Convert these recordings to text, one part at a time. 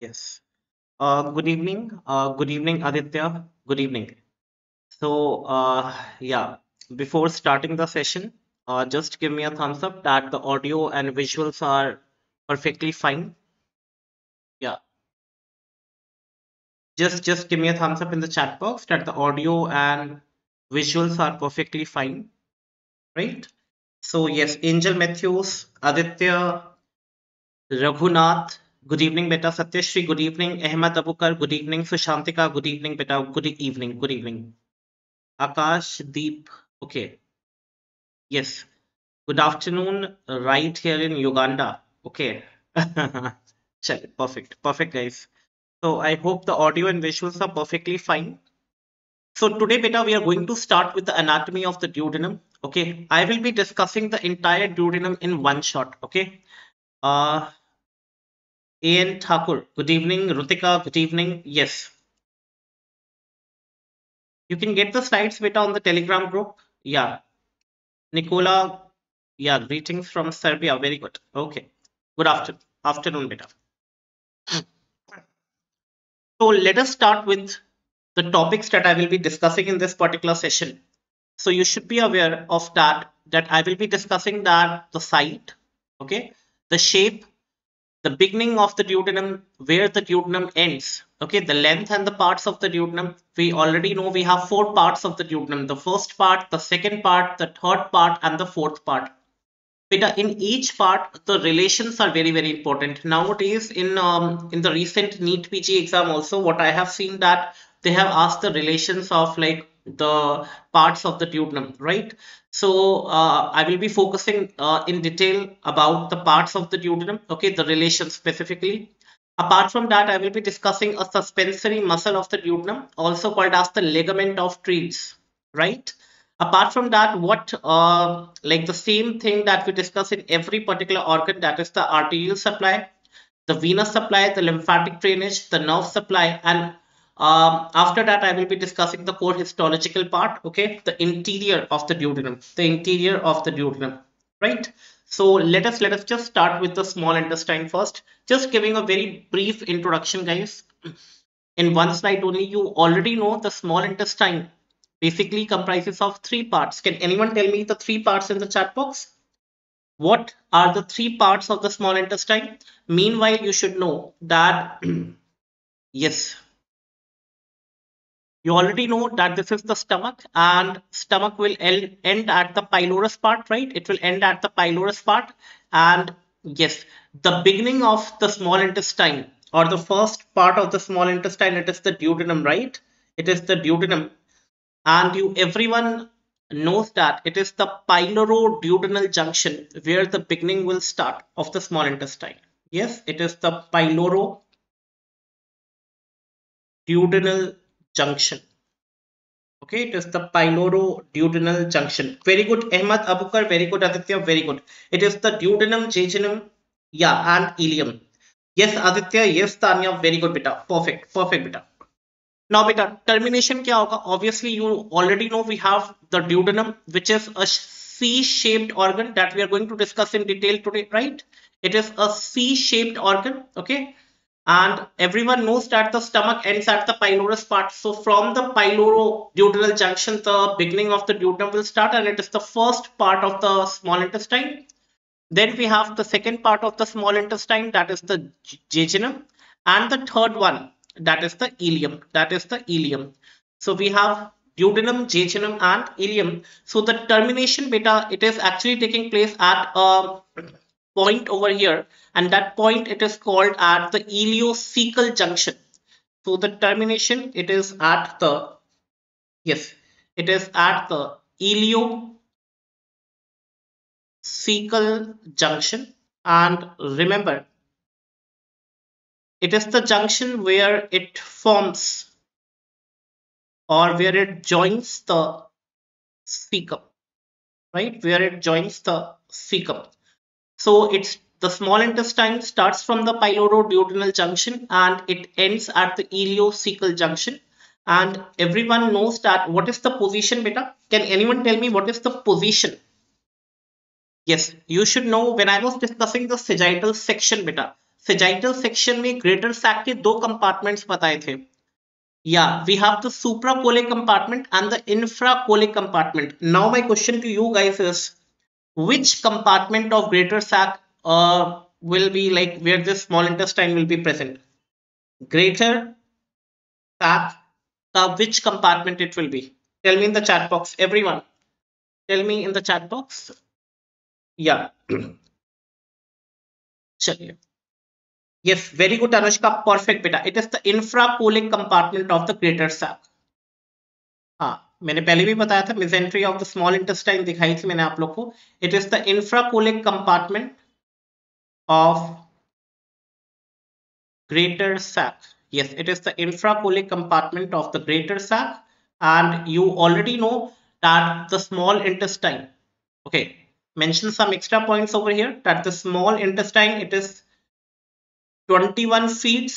Yes. Uh, good evening. Uh, good evening, Aditya. Good evening. So, uh, yeah, before starting the session, uh, just give me a thumbs up that the audio and visuals are perfectly fine. Yeah, just just give me a thumbs up in the chat box that the audio and visuals are perfectly fine, right? So yes, Angel Matthews, Aditya, Raghunath, good evening, beta. Satyashri, good evening. Ahmed Abukar, good evening. Sushantika, good evening, beta. Good evening, good evening. Akash, Deep, okay. Yes. Good afternoon, right here in Uganda. Okay. Check. Perfect. Perfect, guys. So I hope the audio and visuals are perfectly fine. So today, beta, we are going to start with the anatomy of the duodenum. Okay. I will be discussing the entire duodenum in one shot. Okay. Uh, A.N. Thakur, good evening. Rutika, good evening. Yes. You can get the slides, beta, on the Telegram group. Yeah. Nicola, yeah, greetings from Serbia. Very good. Okay. Good afternoon. Afternoon, beta. So let us start with the topics that I will be discussing in this particular session. So you should be aware of that, that I will be discussing that the site, okay, the shape, the beginning of the duodenum, where the duodenum ends, okay, the length and the parts of the duodenum. We already know we have four parts of the duodenum, the first part, the second part, the third part, and the fourth part. In each part the relations are very very important. Nowadays in um, in the recent NEET PG exam also what i have seen that they have asked the relations of like the parts of the duodenum right? So uh, i will be focusing uh, in detail about the parts of the duodenum okay the relations specifically. Apart from that i will be discussing a suspensory muscle of the duodenum also called as the ligament of Treitz right? Apart from that what uh, like the same thing that we discuss in every particular organ that is the arterial supply the venous supply the lymphatic drainage the nerve supply and um, after that i will be discussing the core histological part okay the interior of the duodenum the interior of the duodenum right so let us let us just start with the small intestine first just giving a very brief introduction guys in one slide only you already know the small intestine basically comprises of three parts. Can anyone tell me the three parts in the chat box? What are the three parts of the small intestine? Meanwhile, you should know that, yes, you already know that this is the stomach and stomach will end at the pylorus part, right? It will end at the pylorus part. And yes, the beginning of the small intestine or the first part of the small intestine, it is the duodenum, right? It is the duodenum and you everyone knows that it is the pyloroduodenal junction where the beginning will start of the small intestine. Yes, it is the pyloroduodenal junction. Okay, it is the pyloroduodenal junction. Very good, Ahmad Abukar. Very good, Aditya. Very good. It is the duodenum, jejunum, yeah, and ileum. Yes, Aditya. Yes, Tanya. Very good, beta. Perfect. Perfect, beta. Now, beta, termination kya hoga? Obviously, you already know we have the duodenum, which is a C-shaped organ that we are going to discuss in detail today, right? It is a C-shaped organ, okay? And everyone knows that the stomach ends at the pylorus part. So from the pyloro-duodenal junction, the beginning of the duodenum will start and it is the first part of the small intestine. Then we have the second part of the small intestine, that is the jejunum. And the third one, that is the ileum that is the ileum so we have duodenum jejunum and ileum so the termination beta it is actually taking place at a point over here and that point it is called at the ileocecal junction so the termination it is at the yes it is at the ileocecal junction and remember it is the junction where it forms or where it joins the cecum, right? Where it joins the cecum. So it's the small intestine starts from the pyloroduodenal junction and it ends at the ileocecal junction. And everyone knows that what is the position beta? Can anyone tell me what is the position? Yes, you should know when I was discussing the sagittal section beta. Sagittal section में greater sac ke do compartments बताए the. Yeah, we have the supracolic compartment and the infracolic compartment. Now my question to you guys is, which compartment of greater sac uh, will be like where this small intestine will be present? Greater sac uh, which compartment it will be? Tell me in the chat box everyone. Tell me in the chat box. Yeah. Chaliye. yes very good anushka. Perfect beta. It is the infracolic compartment of the greater sac. Ah. मैंने पहले भी बताया था mesentery of the small intestine दिखाई थी मैंने आप लोग को it is the infracolic compartment of greater sac yes it is the infracolic compartment of the greater sac and you already know that the small intestine okay mention some extra points over here that the small intestine it is 21 feet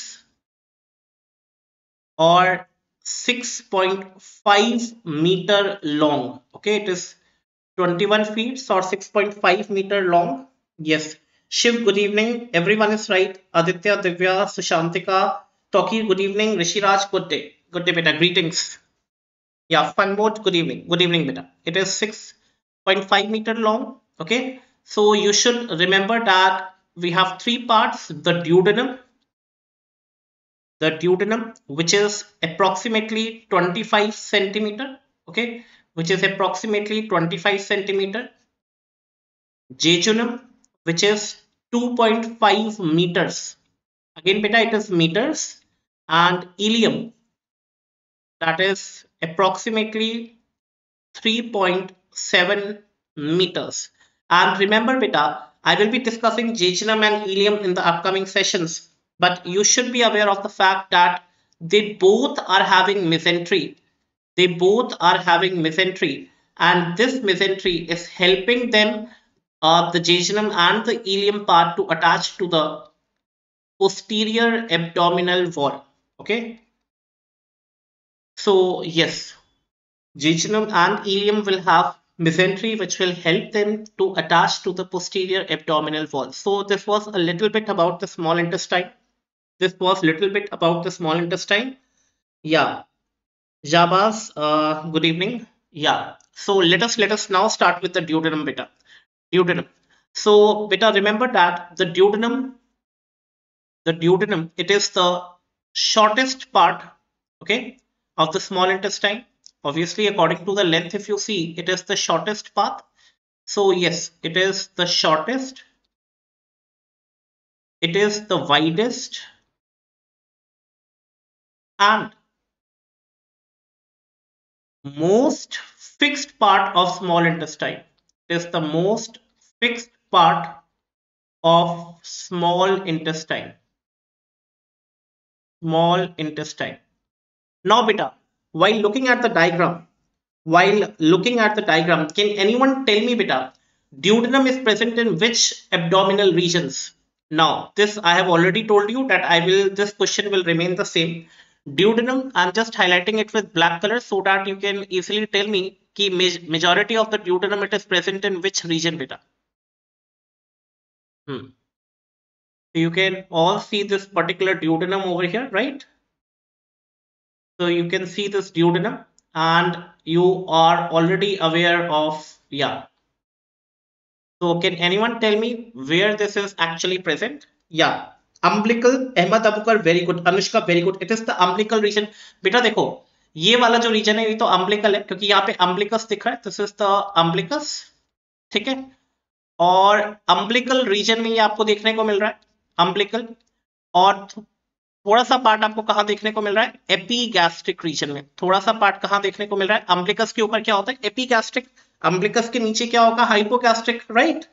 or 6.5 meter long. Okay it is 21 feet or 6.5 meter long. Yes. Shiv good evening. Everyone is right. Aditya divya sushantika toki good evening. Rishiraj good day. Good day beta. Greetings. Yeah fun mode good evening. Good evening beta. It is 6.5 meter long. Okay. So you should remember that we have three parts the duodenum the duodenum which is approximately 25 centimeter okay which is approximately 25 centimeter. Jejunum which is 2.5 meters. Again beta it is meters. And ileum that is approximately 3.7 meters. And remember beta i will be discussing jejunum and ileum in the upcoming sessions but you should be aware of the fact that they both are having mesentery. They both are having mesentery. And this mesentery is helping them uh, the jejunum and the ileum part to attach to the posterior abdominal wall. Okay? So yes. Jejunum and ileum will have mesentery which will help them to attach to the posterior abdominal wall. So this was a little bit about the small intestine this was little bit about the small intestine. Yeah. Jabas uh, good evening. Yeah. So let us let us now start with the duodenum beta. Duodenum. So beta remember that the duodenum the duodenum it is the shortest part okay of the small intestine. Obviously according to the length if you see it is the shortest path so yes it is the shortest. It is the widest and most fixed part of small intestine it is the most fixed part of small intestine. Small intestine. Now beta while looking at the diagram while looking at the diagram can anyone tell me beta duodenum is present in which abdominal regions? Now this i have already told you that i will this question will remain the same duodenum i'm just highlighting it with black color so that you can easily tell me ki majority of the duodenum it is present in which region beta hmm. you can all see this particular duodenum over here right? So you can see this duodenum and you are already aware of yeah. So can anyone tell me where this is actually present? Yeah umbilical ahmad abukar very good. Anushka, very good. It is the umbilical region. beta देखो, ये वाला जो reason है, ये तो umbilical है, क्योंकि यहाँ पे अम्बलिकस दिख रहा है. दिस इज़ द अम्बलिकस ठीक है? और अम्बलिकल रीजन में ये आपको देखने को मिल रहा है अम्बलिकल और थोड़ा सा पार्ट आपको कहाँ देखने को मिल रहा है? एपीगैस्ट्रिक रीजन में. थोड़ा सा पार्ट कहाँ देखने को मिल रहा है? अम्बलिकस के ऊपर क्या होता है? एपीगैस्ट्रिक अम्बलिकस के नीचे क्या होगा? Hypogastric right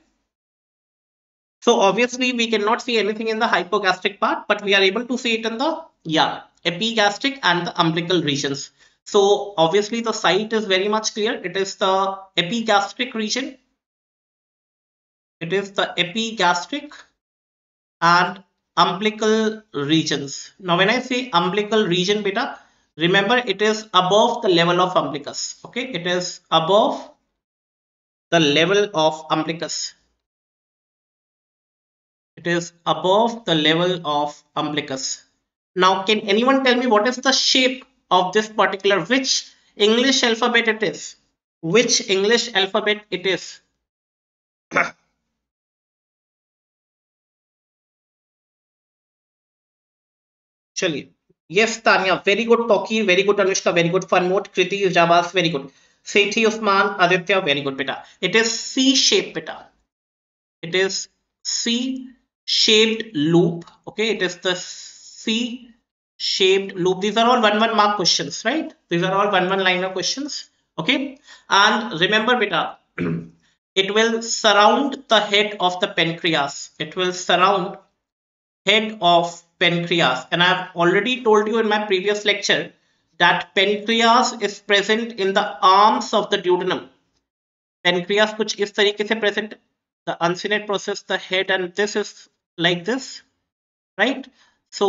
So obviously we cannot see anything in the hypogastric part, but we are able to see it in the yeah epigastric and the umbilical regions. So obviously the site is very much clear. It is the epigastric region. It is the epigastric and umbilical regions. Now when I say umbilical region beta, remember it is above the level of umbilicus. Okay, it is above the level of umbilicus It is above the level of umbilicus. Now, can anyone tell me what is the shape of this particular, which English alphabet it is? Which English alphabet it is? चलिए yes tanya very good talkie very good anushka very good fun mode kriti jabas very good sethi usman aditya very good beta it is c shape beta it is c shaped loop okay? It is the c shaped loop. These are all one one mark questions right? These are all one one liner questions okay? And remember beta it will surround the head of the pancreas. It will surround head of pancreas. And I have already told you in my previous lecture that pancreas is present in the arms of the duodenum. Pancreas kuch is tarike se present? The uncinate process the head and this is like this right so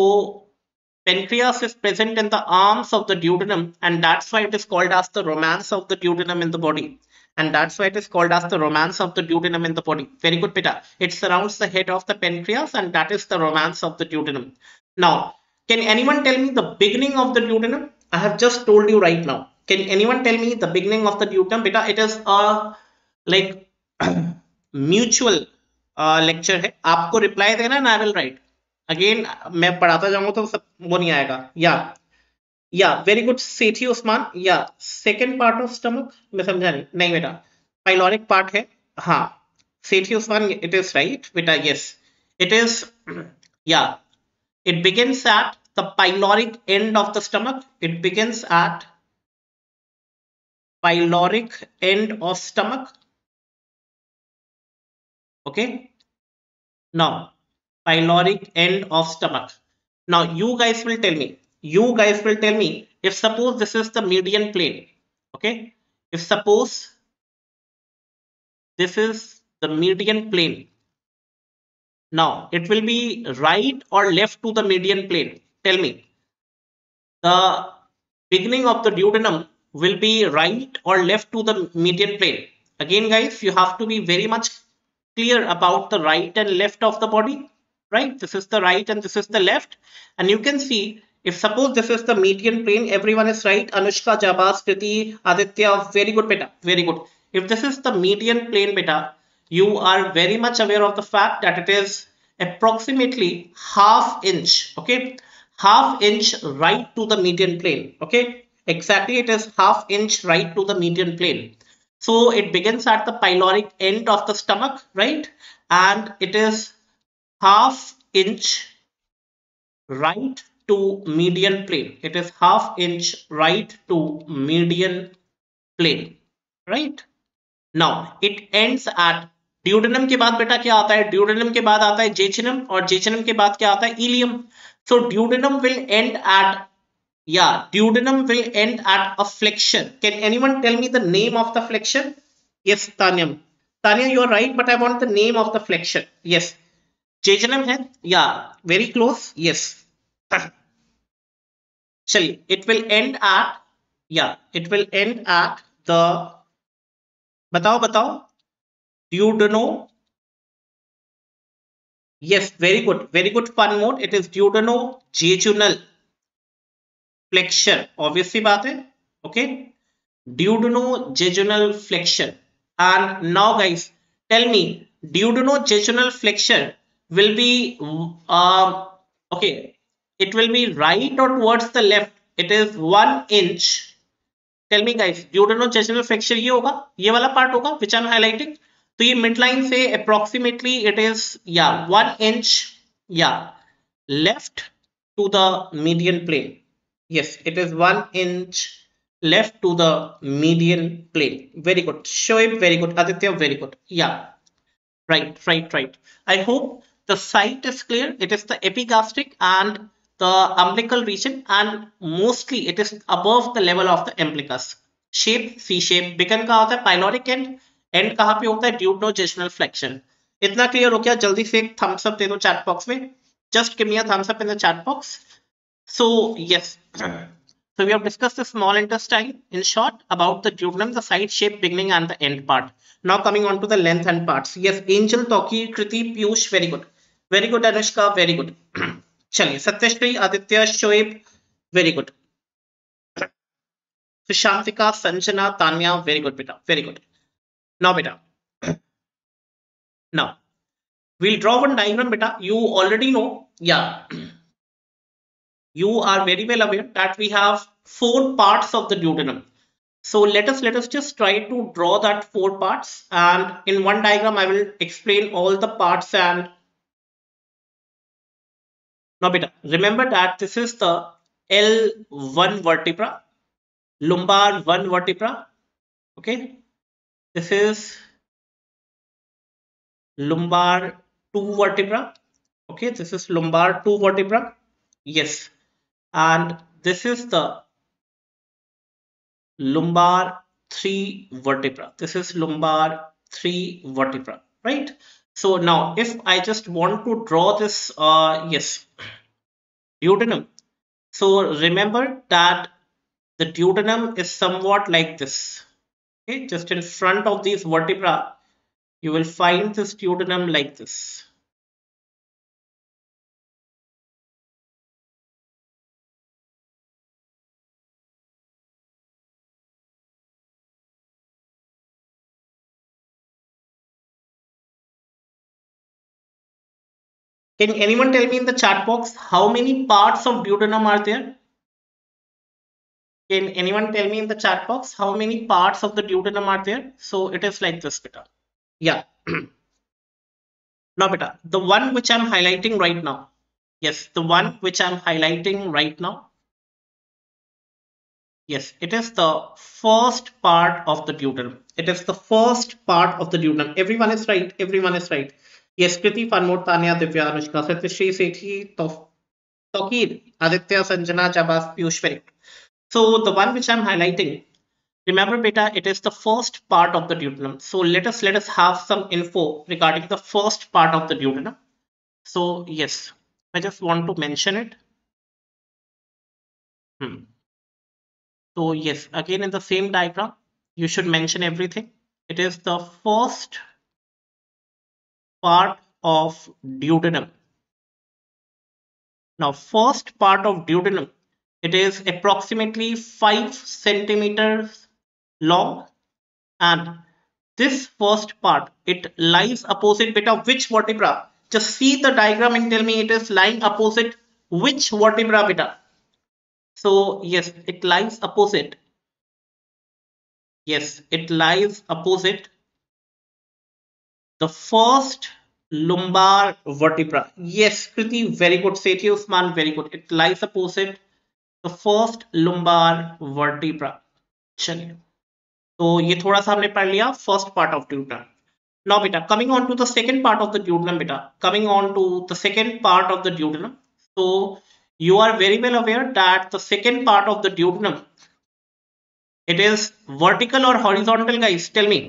pancreas is present in the arms of the duodenum and that's why it is called as the romance of the duodenum in the body and that's why it is called as the romance of the duodenum in the body. Very good, Peter. It surrounds the head of the pancreas and that is the romance of the duodenum. Now, can anyone tell me the beginning of the duodenum? I have just told you right now. Can anyone tell me the beginning of the duodenum? Beta, it is a like mutual lecture है। आपको reply देना ना I will write again मैं पढ़ाता जाऊँगा तो सब, वो नहीं आएगा। या या वेरी गुड सेठी उस्मान या सेकेंड पार्ट ऑफ़ स्टमक मैं समझा नहीं। नहीं बेटा पाइलोरिक पार्ट है। हाँ Sethi Usman it is right बेटा यस इट इज़ या it begins at the pyloric end of the stomach it begins at pyloric end of stomach okay? Now pyloric end of stomach. Now you guys will tell me you guys will tell me if suppose this is the median plane okay? If suppose this is the median plane now it will be right or left to the median plane. Tell me. The beginning of the duodenum will be right or left to the median plane. Again guys you have to be very much clear about the right and left of the body right this is the right and this is the left and you can see if suppose this is the median plane, everyone is right. Anushka, Jabas, Kriti, Aditya, very good beta, very good. If this is the median plane beta, you are very much aware of the fact that it is approximately half inch, okay? Half inch right to the median plane, okay? Exactly, it is half inch right to the median plane. So it begins at the pyloric end of the stomach, right? And it is half inch right to median plane. It is half inch right to median plane, right? Now it ends at duodenum. के बाद बेटा क्या आता है Duodenum के बाद आता है jejunum और jejunum के बाद क्या आता है Ileum. So duodenum will end at Yeah, duodenum will end at a flexion. Can anyone tell me the name of the flexion? Yes, Tanyam. Tanya, you are right, but I want the name of the flexion. Yes. Jejunum hai yeah very close yes chal it will end at yeah it will end at the batao batao duodeno yes very good very good fun mode it is duodeno jejunal flexure obviously बात है okay duodeno jejunal flexure and now guys tell me duodeno jejunal flexure will be okay it will be right और towards the left it is one inch tell me guys duodeno jejunal flexure ये होगा, ये वाला part होगा विच I M highlighting तो ये mid line से approximately it is या वन इंच या left to the median plane yes it is one inch left to the median plane very good Shoaib very good Aditya very good yeah right right right I hope the site is clear it is the epigastric and the umbilical region and mostly it is above the level of the umbilicus. Shape C shape. Beacon कहाँ होता है pyloric end. End कहाँ पे होता है duodenojejunal flexion. इतना clear हो गया जल्दी से एक thumbs up दे दो chat box में. Just give me a thumbs up in the chat box. So yes, so we have discussed the small intestine in short about the duodenum, the side shape, beginning and the end part. Now coming on to the length and parts. Yes, Angel, Toki, Kriti, Piyush, very good. Very good, Anushka, very good. Chali. Satyashri, Aditya, Shoaib, very good. Sushantika, Sanjana, Tanya, very good, beta, very good. Now, beta. now, we'll draw one diagram, beta. You already know, yeah you are very well aware that we have four parts of the duodenum. So let us let us just try to draw that four parts. And in one diagram i will explain all the parts and now beta remember that this is the l1 vertebra lumbar 1 vertebra. Okay? This is lumbar 2 vertebra. Okay? This is lumbar 2 vertebra. Yes and this is the lumbar 3 vertebra. This is lumbar 3 vertebra right? So now if i just want to draw this uh yes duodenum. So remember that the duodenum is somewhat like this. Okay just in front of these vertebra you will find this duodenum like this. Can anyone tell me in the chat box how many parts of duodenum are there? Can anyone tell me in the chat box how many parts of the duodenum are there? So it is like this, beta. Yeah. now, beta, the one which I'm highlighting right now. Yes, the one which I'm highlighting right now. Yes, it is the first part of the duodenum. It is the first part of the duodenum. Everyone is right. Everyone is right. Yes, Kriti, Fanmur, Tanya, Divya, Anushka, Satyashri, Sethi, Tokir, Aditya, Sanjana, Chabas, Piyush, So the one which I'm highlighting Remember beta, it is the first part of the duodenum. So let us let us have some info regarding the first part of the duodenum. So yes, I just want to mention it. Hmm. So yes, again in the same diagram, you should mention everything. It is the first part of duodenum. Now first part of duodenum, it is approximately 5 centimeters long and this first part it lies opposite bit of which vertebra? Just see the diagram and tell me it is lying opposite which vertebra beta? So yes it lies opposite. Yes it lies opposite the first lumbar vertebra vertebra. Kriti very good good. Sethi Usman, very good. It lies opposite the first lumbar vertebra चलिए तो ये थोड़ा सा हमने पढ़ लिया first part of tutor now बेटा coming on to the second part of the duodenum बेटा coming on to the second part of the duodenum so you are very well aware that the second part of the duodenum it is vertical और horizontal guys tell me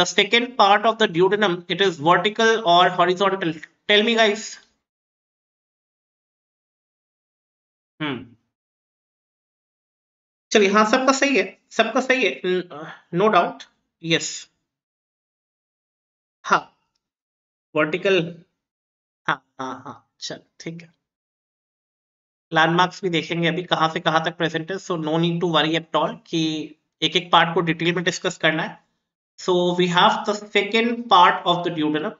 the second part of the duodenum, it is vertical or horizontal. Tell me, guys. Hmm. चलिए हाँ सबका सही है। सबका सही है। No doubt yes हाँ। वर्टिकल हाँ हाँ हाँ। चल, ठीक है। लैंडमार्क्स भी देखेंगे अभी कहाँ से कहाँ तक प्रेजेंट है so no need to worry at all कि एक एक पार्ट को डिटेल में डिस्कस करना है। So we have the second part of the duodenum.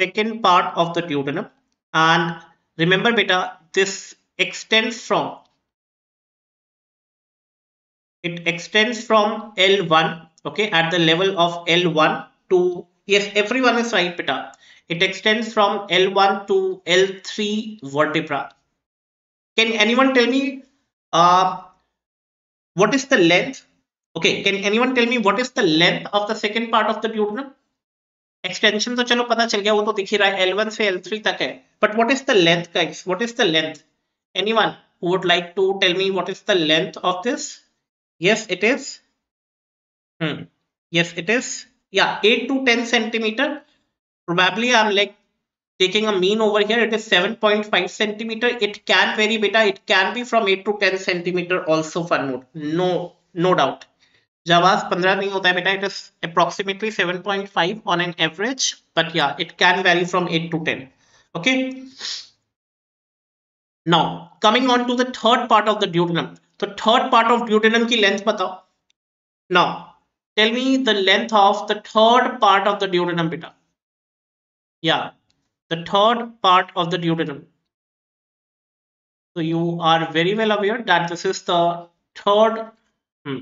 Second part of the duodenum. And remember beta, this extends from it extends from L1 okay at the level of L1 to yes everyone is right beta it extends from L1 to L3 vertebra can anyone tell me uh, what is the length okay can anyone tell me what is the length of the second part of the duodenum extension तो चलो पता चल गया वो तो दिख ही रहा है L1 से L3 तक है but what is the length guys what is the length anyone who would like to tell me what is the length of this yes it is hmm. yes it is yeah 8 to 10 centimeter probably i'm like taking a mean over here it is 7.5 centimeter. It can vary beta. It can be from 8 to 10 centimeter also for mode no no doubt. Java's 15 nahi hota hai beta. It is approximately 7.5 on an average but yeah it can vary from 8 to 10 okay? Now coming on to the third part of the duodenum. The third part of duodenum ki length batao now tell me the length of the third part of the duodenum beta. Yeah the third part of the duodenum so you are very well aware that this is the third hmm,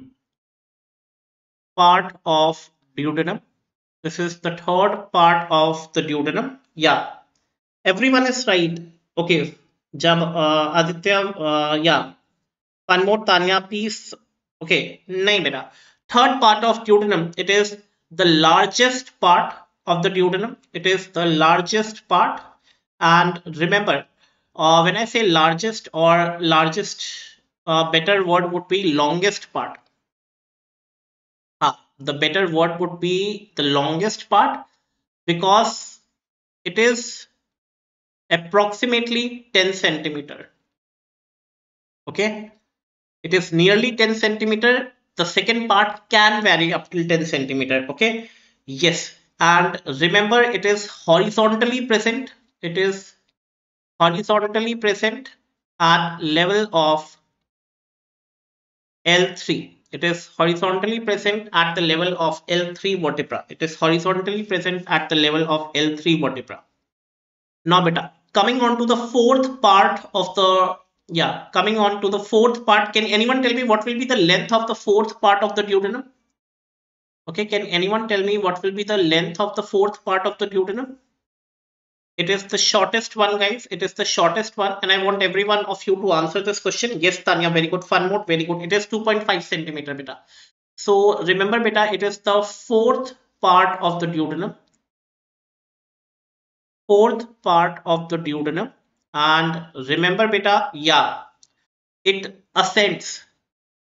part of duodenum. This is the third part of the duodenum. Yeah, everyone is right. Okay, Jab, uh, Aditya, uh, yeah. One more Tanya, please. Okay, nahi beta. Third part of duodenum, it is the largest part of the duodenum. It is the largest part. And remember, uh, when I say largest or largest, uh, better word would be longest part. Ah, the better word would be the longest part because it is approximately 10 centimeter. Okay? It is nearly 10 centimeter. The second part can vary up till 10 centimeter. Okay? Yes and remember it is horizontally present it is horizontally present at level of L3 it is horizontally present at the level of L3 vertebra. It is horizontally present at the level of L3 vertebra. Now beta, coming on to the fourth part of the, yeah, coming on to the fourth part, can anyone tell me what will be the length of the fourth part of the duodenum? Okay, can anyone tell me what will be the length of the fourth part of the duodenum? It is the shortest one, guys. It is the shortest one. And I want every one of you to answer this question. Yes, Tanya, very good. Fun mode, very good. It is 2.5 centimeter, beta. So remember, beta, it is the fourth part of the duodenum. Fourth part of the duodenum. And remember, beta, yeah, it ascends.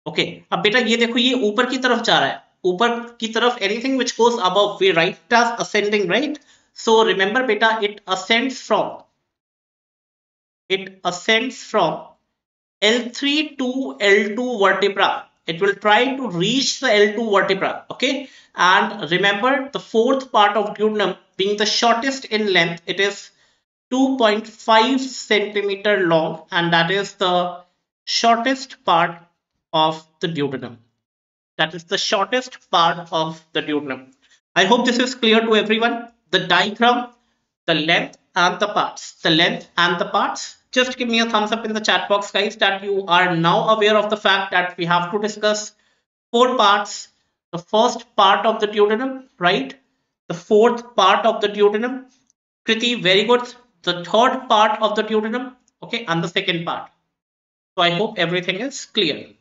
Okay, अब बेटा ये देखो ये ऊपर की तरफ जा रहा है ऊपर की तरफ anything which goes above we write as ascending right so remember beta, it ascends from, it ascends from L3 to L2 vertebra. It will try to reach the L2 vertebra. Okay. And remember the fourth part of duodenum being the shortest in length, it is 2.5 centimeter long and that is the shortest part of the duodenum. That is the shortest part of the duodenum. I hope this is clear to everyone the diagram, the length and the parts, the length and the parts. Just give me a thumbs up in the chat box guys that you are now aware of the fact that we have to discuss four parts. The first part of the duodenum, right? The fourth part of the duodenum. Pretty very good. The third part of the duodenum, okay, and the second part. So I hope everything is clear.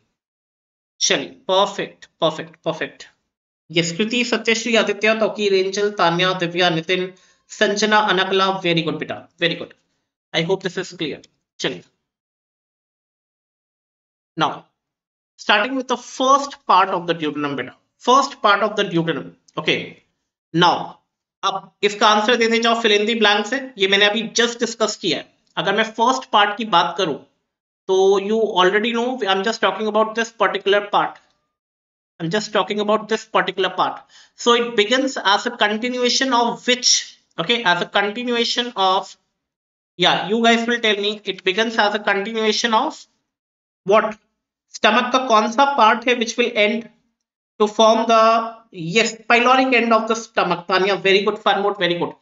चलिए perfect perfect perfect ये स्कृति Satyashri, Aditya तौकी रेंजल, Tanya, Divya, Nitin, Sanjana, अनकला very good बेटा very good I hope this is clear चलिए। Now starting with the first part of the duodenum, बेटा। First part of the duodenum okay now अब इसका answer देने जाओ fill in the blank से ये मैंने अभी जस्ट डिस्कस किया है। अगर मैं फ़र्स्ट पार्ट की बात करूँ So you already know, I'm just talking about this particular part. I'm just talking about this particular part. So it begins as a continuation of which, okay, as a continuation of, yeah, you guys will tell me it begins as a continuation of what? Stomach ka konsa part hai which will end to form the, yes, pyloric end of the stomach. Tanya, very good, fun very good.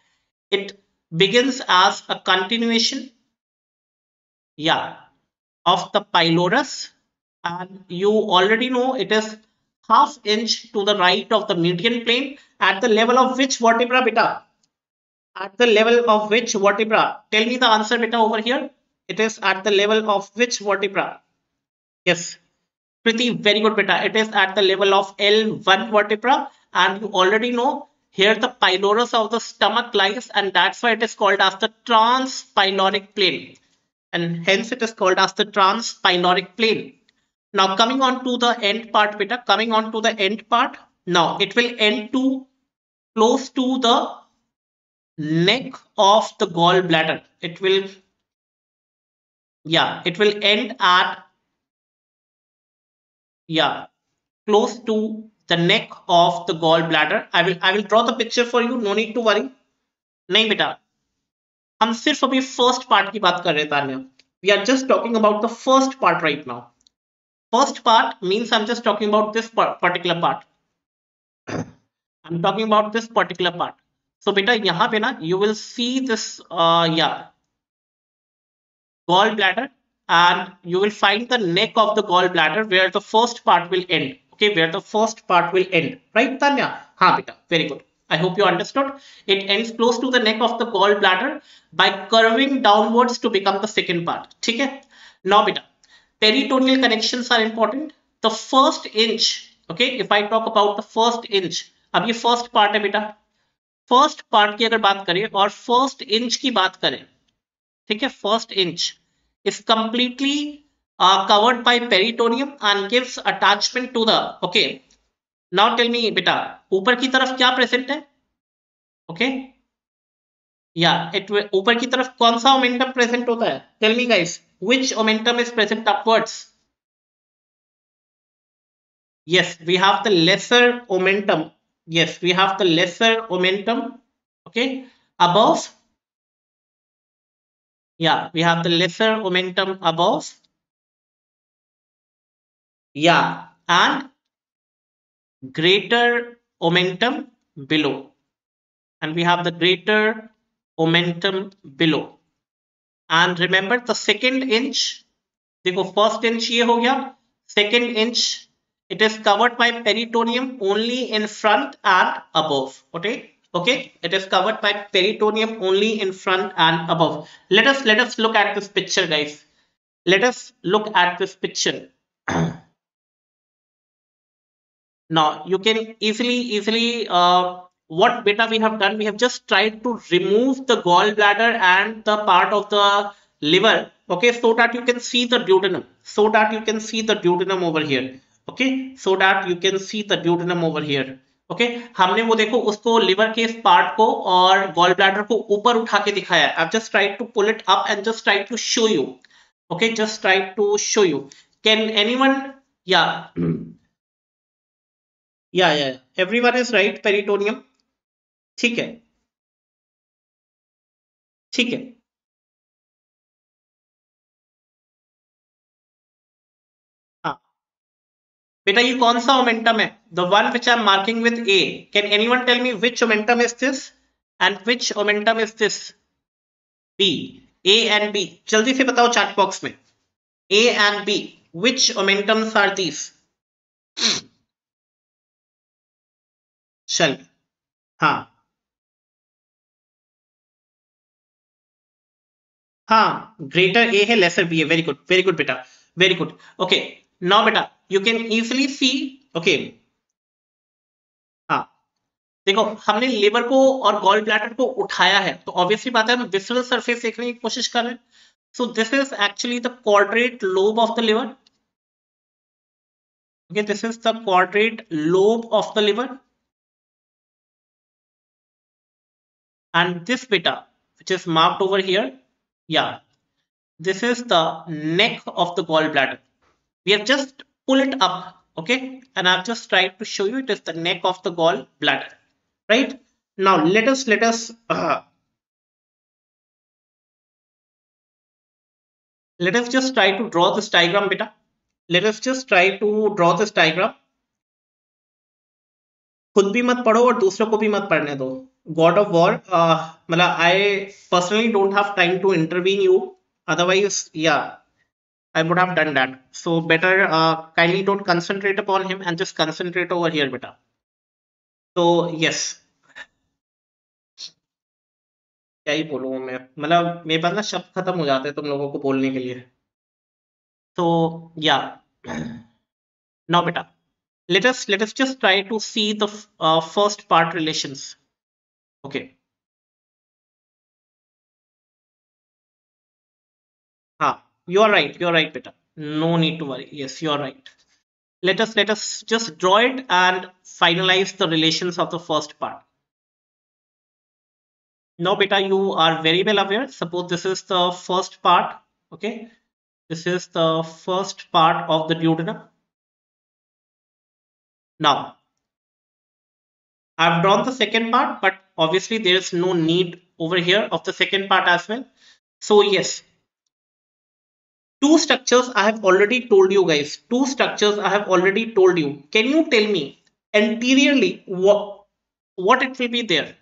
It begins as a continuation. Yeah, of the pylorus and you already know it is half inch to the right of the median plane at the level of which vertebra beta? At the level of which vertebra? Tell me the answer beta over here. It is at the level of which vertebra? Yes, pretty very good beta. It is at the level of L1 vertebra and you already know here the pylorus of the stomach lies and that's why it is called as the transpyloric plane and hence it is called as the transpyloric plane. Now coming on to the end part, Peter, coming on to the end part, now it will end to close to the neck of the gallbladder. It will, yeah, it will end at, yeah, close to the neck of the gallbladder. I will, I will draw the picture for you. No need to worry. नहीं बेटा हम सिर्फ़ अभी first part की बात कर रहे हैं Tanya we are just talking about the first part right now first part means I am just talking about this particular part I am talking about this particular part so बेटा यहाँ पे ना you will see this या gall bladder and you will find the neck of the gall bladder where the first part will end okay where the first part will end right tanya ha beta very good I hope you understood. It ends close to the neck of the gallbladder by curving downwards to become the second part. Okay. Now, beta, peritoneal connections are important. The first inch, okay, if I talk about the first inch, अब ये first part है बेटा first part की अगर बात करें और first inch की बात करें ठीक है first inch is completely uh, covered by peritoneum and gives attachment to the okay now tell me बेटा, ऊपर की तरफ़ क्या प्रेजेंट है? ओके या ऊपर की तरफ़ कौन सा ओमेंटम प्रेजेंट होता है? Tell me guys which omentum is present upwards yes we have the lesser omentum yes we have the lesser omentum okay above या we have the lesser omentum above या and greater omentum below. And we have the greater omentum below. And remember the second inch. देखो first inch ये हो गया. Second inch it is covered by peritoneum only in front and above. Okay? Okay? It is covered by peritoneum only in front and above. Let us let us look at this picture guys. Let us look at this picture. Now you can easily, easily, uh, what beta we have done, we have just tried to remove the gallbladder and the part of the liver, okay, so that you can see the duodenum, so that you can see the duodenum over here, okay, so that you can see the duodenum over here. Okay okay? हमने वो देखो उसको liver के इस part को और gall bladder को ऊपर उठा के दिखाया I just try to pull it up and just try to show you okay just try to show you can anyone या या या एवरीवन इज़ राइट पेरिटोनियम ठीक है। ठीक है। हाँ। बेटा, ये कौन सा मोमेंटम है? The one which I am marking with A can anyone tell me which momentum is this and which momentum is this B A and B जल्दी से बताओ चैट बॉक्स में। A and B which momentums are this चल हाँ हाँ greater A है lesser B है. Very good very good बेटा. वेरी गुड ओके नाउ बेटा you can easily see okay हाँ देखो, हमने लिवर को और गॉल ब्लैडर को उठाया है तो ऑब्वियसली बात है, हम विसरल सरफेस देखने की कोशिश कर रहे हैं। So this is actually the quadrate lobe of the liver okay, this is the quadrate lobe of the liver. and this beta which is marked over here yeah this is the neck of the gallbladder we have just pull it up okay and i've just tried to show you it is the neck of the gallbladder right now let us let us uh, let us just try to draw this diagram beta let us just try to draw this diagram खुद भी मत पढ़ो और दूसरों को भी मत पढ़ने दो God of War, uh, I personally don't have time to intervene you. Otherwise, yeah, I would have done that. So better uh, kindly don't concentrate upon him and just concentrate over here, beta. So yes. क्या ही बोलूँ मैं मतलब मेरे पास ना शब्द खत्म हो जाते हैं तुम लोगों को बोलने के लिए तो या beta let us let us just try to see the uh, first part relations Okay. Ah, you are right. You are right, beta. No need to worry. Yes, you are right. Let us let us just draw it and finalize the relations of the first part. Now, beta, you are very well aware. Suppose this is the first part. Okay. This is the first part of the duodenum. Now, I've drawn the second part, but obviously there is no need over here of the second part as well. So yes, two structures I have already told you guys. Two structures I have already told you. Can you tell me anteriorly what, what it will be there?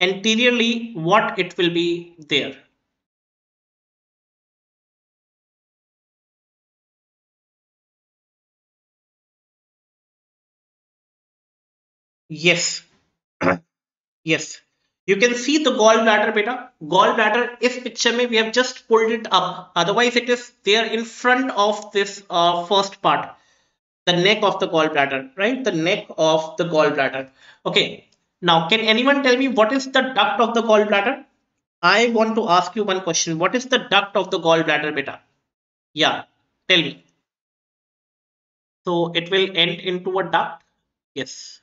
Anteriorly, what it will be there? Yes. Yes. You can see the gallbladder beta. Gallbladder is picture. We have just pulled it up. Otherwise, it is there in front of this uh, first part. The neck of the gallbladder, right? The neck of the gallbladder. Okay. Now, can anyone tell me what is the duct of the gallbladder? I want to ask you one question. What is the duct of the gallbladder beta? Yeah, tell me. So it will end into a duct. Yes.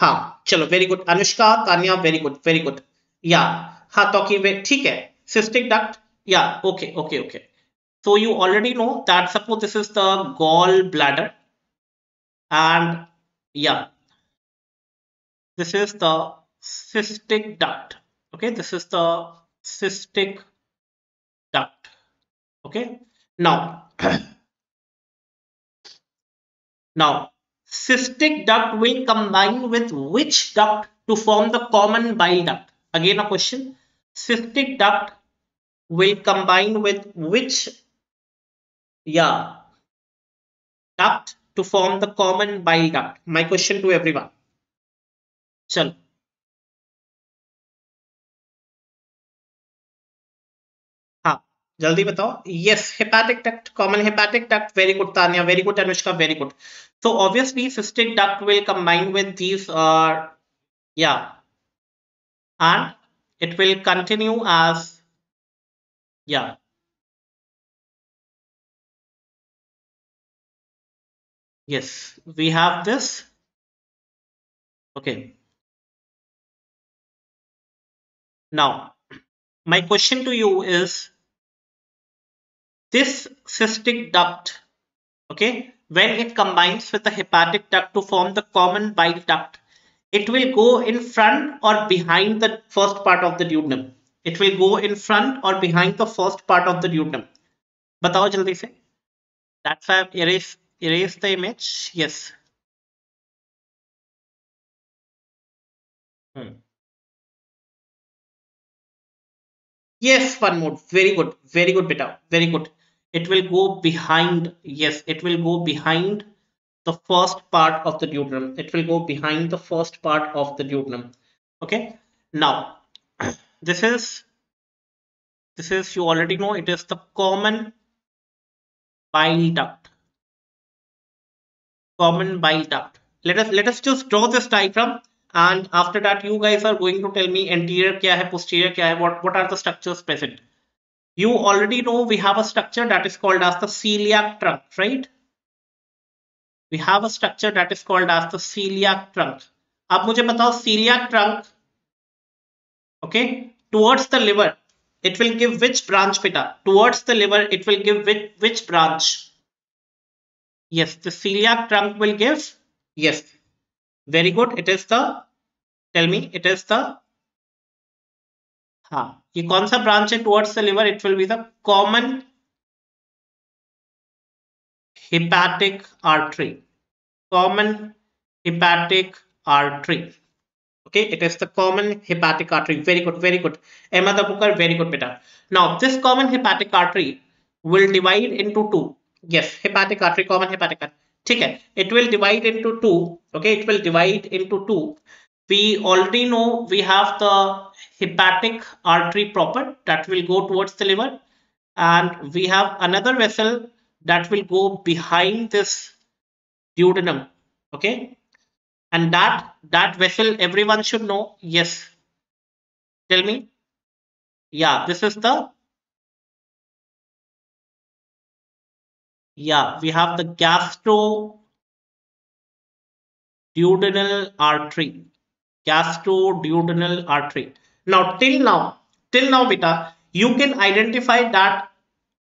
हाँ चलो very good Anushka Tania very good very good या हाँ तो ठीक है cystic duct yeah okay okay okay so you already know that suppose this is the gall bladder and yeah this is the cystic duct okay this is the cystic duct okay now now cystic duct will combine with which duct to form the common bile duct? Again a question. Cystic duct will combine with which yeah duct to form the common bile duct? My question to everyone. Chalo. जल्दी बताओ yes hepatic duct common hepatic duct very good Tania very good Anushka very good so obviously cystic duct will combine with these uh yeah. And it will continue as yeah. Yes we have this. Okay. Now my question to you is this cystic duct, okay, when it combines with the hepatic duct to form the common bile duct, it will go in front or behind the first part of the duodenum. It will go in front or behind the first part of the duodenum. बताओ जल्दी से. That's why I've erase, erase the image. Yes. Hmm. Yes, one more. Very good. Very good, beta. Very good. It will go behind. Yes, it will go behind the first part of the duodenum. It will go behind the first part of the duodenum. Okay. Now, this is this is you already know it is the common bile duct. Common bile duct. Let us let us just draw this diagram and after that you guys are going to tell me anterior kya hai posterior kya hai what what are the structures present you already know we have a structure that is called as the celiac trunk right we have a structure that is called as the celiac trunk अब मुझे बताओ celiac trunk okay towards the liver it will give which branch beta towards the liver it will give which, which branch yes the celiac trunk will give yes very good it is the tell me it is the हाँ ये कौन सा branch है towards the liver it will be the common common hepatic artery okay it is the common hepatic artery very good very good emma the booker very good beta now this common hepatic artery will divide into two yes hepatic artery common hepatic artery ठीक है it will divide into two okay it will divide into two we already know we have the hepatic artery proper that will go towards the liver. And we have another vessel that will go behind this duodenum okay? And that that vessel everyone should know yes. Tell me. Yeah this is the yeah we have the gastro duodenal artery. Gastro gastroduodenal artery. Now, till now, till now, beta, you can identify that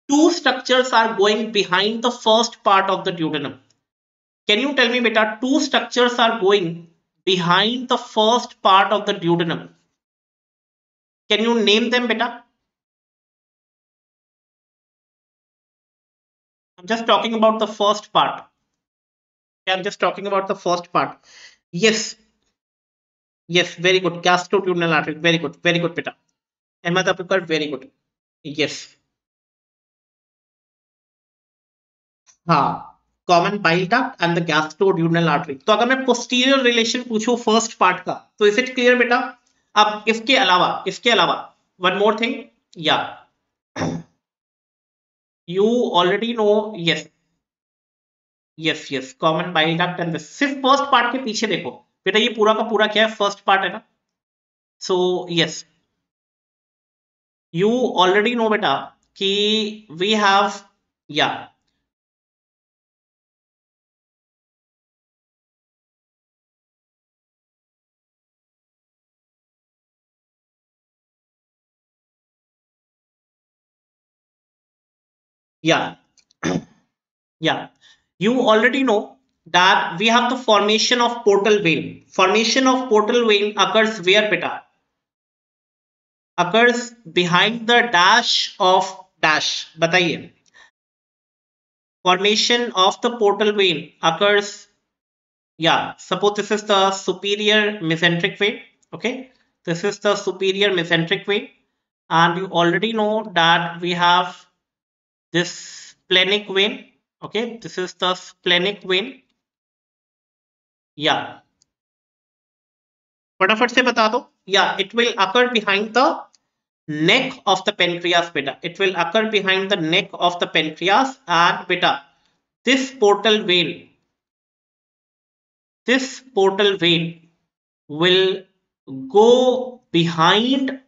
two structures are going behind the first part of the duodenum. Can you tell me, beta, two structures are going behind the first part of the duodenum? Can you name them, beta? I'm just talking about the first part. I'm just talking about the first part. Yes. Yes, very good. Gastroduodenal artery. Very good. Very good, beta. And Ahmed Apukar, very good. Yes. हाँ common bile duct and the gastroduodenal artery तो अगर मैं posterior relation पूछूँ first part का तो is it clear बेटा अब इसके अलावा इसके अलावा वन मोर थिंग या you already know yes yes yes common bile duct and सिर्फ़ फ़र्स्ट पार्ट के पीछे देखो बेटा ये पूरा का पूरा क्या है? फ़र्स्ट पार्ट है ना? So yes you already know बेटा, कि वी हैव या yeah. Yeah. You already know that we have the formation of portal vein. Formation of portal vein occurs where beta occurs behind the dash of dash. Bataiye. Formation of the portal vein occurs yeah suppose this is the superior mesenteric vein okay? This is the superior mesenteric vein. And you already know that we have this splenic vein okay? This is the splenic vein yeah फटाफट से बता दो yeah it will occur behind the neck of the pancreas beta it will occur behind the neck of the pancreas and beta this portal vein this portal vein will go behind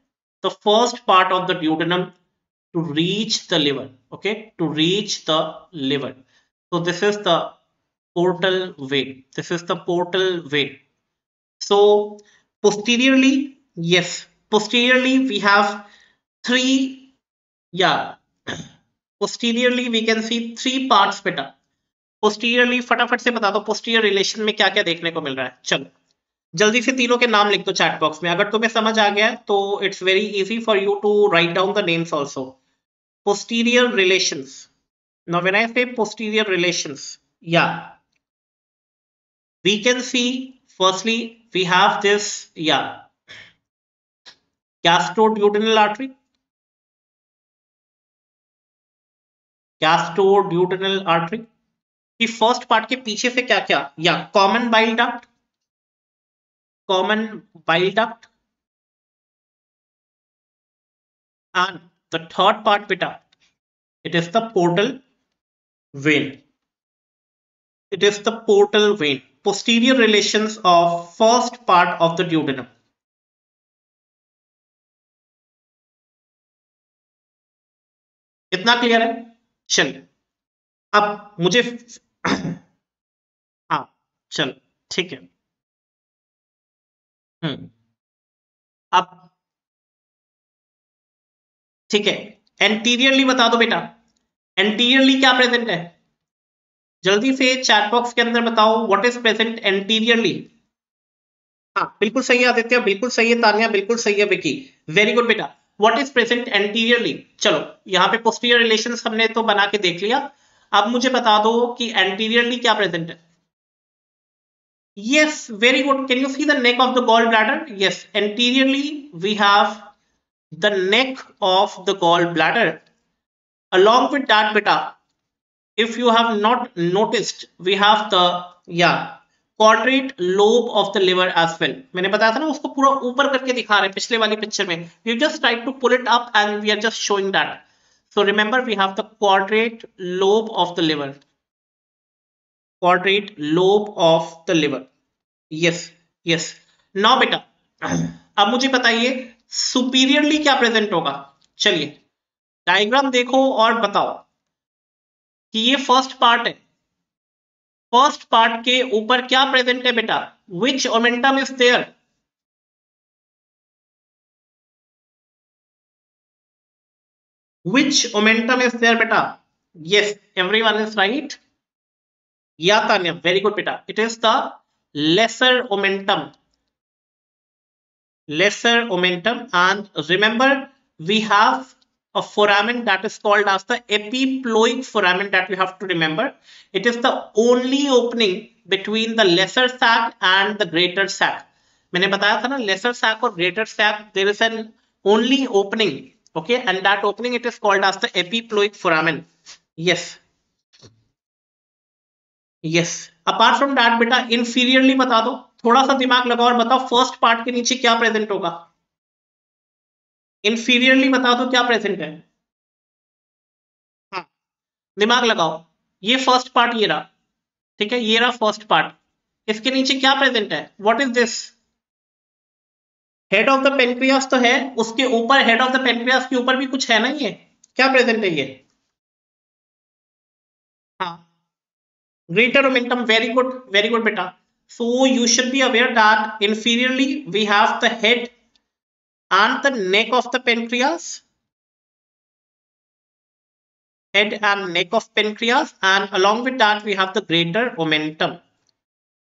the first part of the duodenum to reach the liver okay to reach the liver so this is the portal vein this is the portal vein so posteriorly yes posteriorly we have three yeah posteriorly we can see three parts beta posteriorly फटाफट से बता दो posterior relation में क्या क्या देखने को मिल रहा है चलो जल्दी से तीनों के नाम लिख दो चैट बॉक्स में अगर तुम्हें समझ आ गया तो it's very easy for you to write down the names also posterior relations. Now, when I say posterior relations, yeah, we can see firstly, we have this, yeah, gastroduodenal artery, gastroduodenal artery. कि first part के पीछे से क्या क्या या common bile duct common bile duct and the third part beta it is the portal vein it is the portal vein Posterior relations of first part of the duodenum. इतना clear है? चलिए। अब मुझे हाँ चलो, ठीक है। हम्म। अब ठीक है। एंटीरियरली बता दो बेटा। एंटीरियरली क्या प्रेजेंट है? जल्दी से चैट बॉक्स के अंदर बताओ व्हाट इज़ प्रेजेंट एंटीरियरली हाँ बिल्कुल सही है आदित्य बिल्कुल सही है तानिया बिल्कुल सही है विकी। वेरी गुड बेटा। व्हाट इज़ प्रेजेंट एंटीरियरली चलो यहाँ पे पोस्टीरियर रिलेशन हमने तो बना के देख लिया। अब मुझे बता दो कि एंटीरियरली क्या प्रेजेंट है। Yes very good can you see the neck of the gallbladder? Yes anteriorly we have the neck of the gallbladder. Along with that beta, if you have not noticed, we have the, yeah quadrate lobe of the liver as well मैंने बताया था ना, उसको पूरा ऊपर करके दिखा रहे हैं, पिछले वाली पिक्चर में। You just try to pull it up and we are just showing that so remember we have the quadrate lobe of the liver quadrate lobe of the liver yes yes now बेटा, अब मुझे बताइए superiorly क्या present होगा? चलिए diagram देखो और बताओ। कि ये फ़र्स्ट पार्ट है फ़र्स्ट पार्ट के ऊपर क्या प्रेजेंट है बेटा which omentum is there Which momentum is there, beta? Yes, everyone is right. Yeah, Tanya, very good, beta. It is the lesser momentum. Lesser momentum. And remember, we have a foramen that is called as the epiploic foramen that we have to remember. It is the only opening between the lesser sac and the greater sac. मैंने बताया था ना lesser sac और greater sac there is an only opening okay and that opening it is called as the epiploic foramen yes yes apart from that बेटा inferiorly बता दो थोड़ा सा दिमाग लगाओ और बताओ फ़र्स्ट पार्ट के नीचे क्या प्रेजेंट होगा इंफीरियरली बता दो क्या प्रेजेंट है। हाँ। दिमाग लगाओ। ये फ़र्स्ट पार्ट ये रहा। ठीक है? ये रहा फ़र्स्ट पार्ट इसके नीचे क्या प्रेजेंट है? What is this head of the pancreas तो है। उसके ऊपर हेड ऑफ़ द पेनक्रियास के ऊपर भी कुछ है ना ये? क्या प्रेजेंट है ये? हाँ। Greater momentum, very good very good beta so you should be aware that inferiorly we have the head and the neck of the pancreas head and neck of pancreas and along with that we have the greater momentum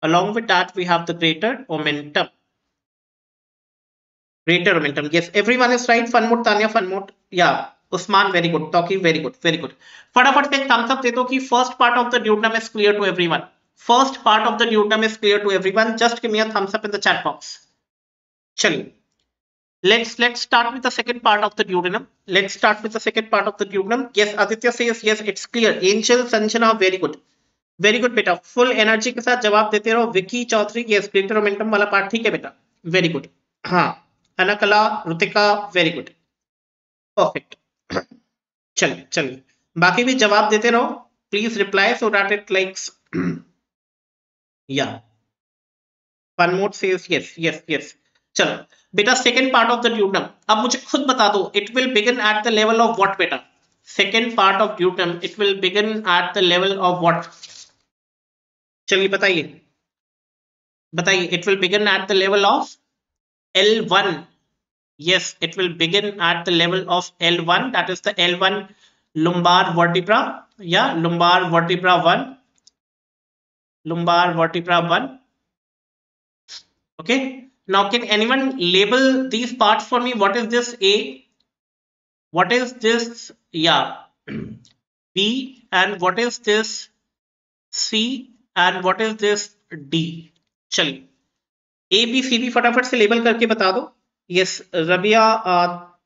along with that we have the greater momentum greater momentum yes everyone is right fun mode tanya fun mode yeah usman very good talking very good very good फटाफट से thumbs up दे दो कि first part of the duodenum is clear to everyone first part of the duodenum is clear to everyone just give me a thumbs up in the chat box चलिए let's let's start with the second part of the duodenum let's start with the second part of the duodenum yes aditya says yes it's clear angel sanjana very good very good बेटा full energy के साथ जवाब देते रहो Vicky Chaudhary yes greater momentum वाला part ठीक है बेटा वेरी गुड हाँ Ankala Ritika very good perfect चलिए चलिए बाकी भी जवाब देते रहो please reply so that it likes या one mode says yes yes yes चलो, बेटा second part of the duodenum अब मुझे खुद बता दो it will begin at the level of what बेटा? Second part of duodenum it will begin at the level of what चलिए, बताइए। बताइए it will begin at the level of L1 yes, it will begin at the level of L1 that is the L1 lumbar vertebra yeah lumbar vertebra 1 lumbar vertebra 1 okay? now can anyone label these parts for me what is this A what is this yeah B and what is this C and what is this D चलिए A B C D फटाफट से label करके बता दो yes Rabia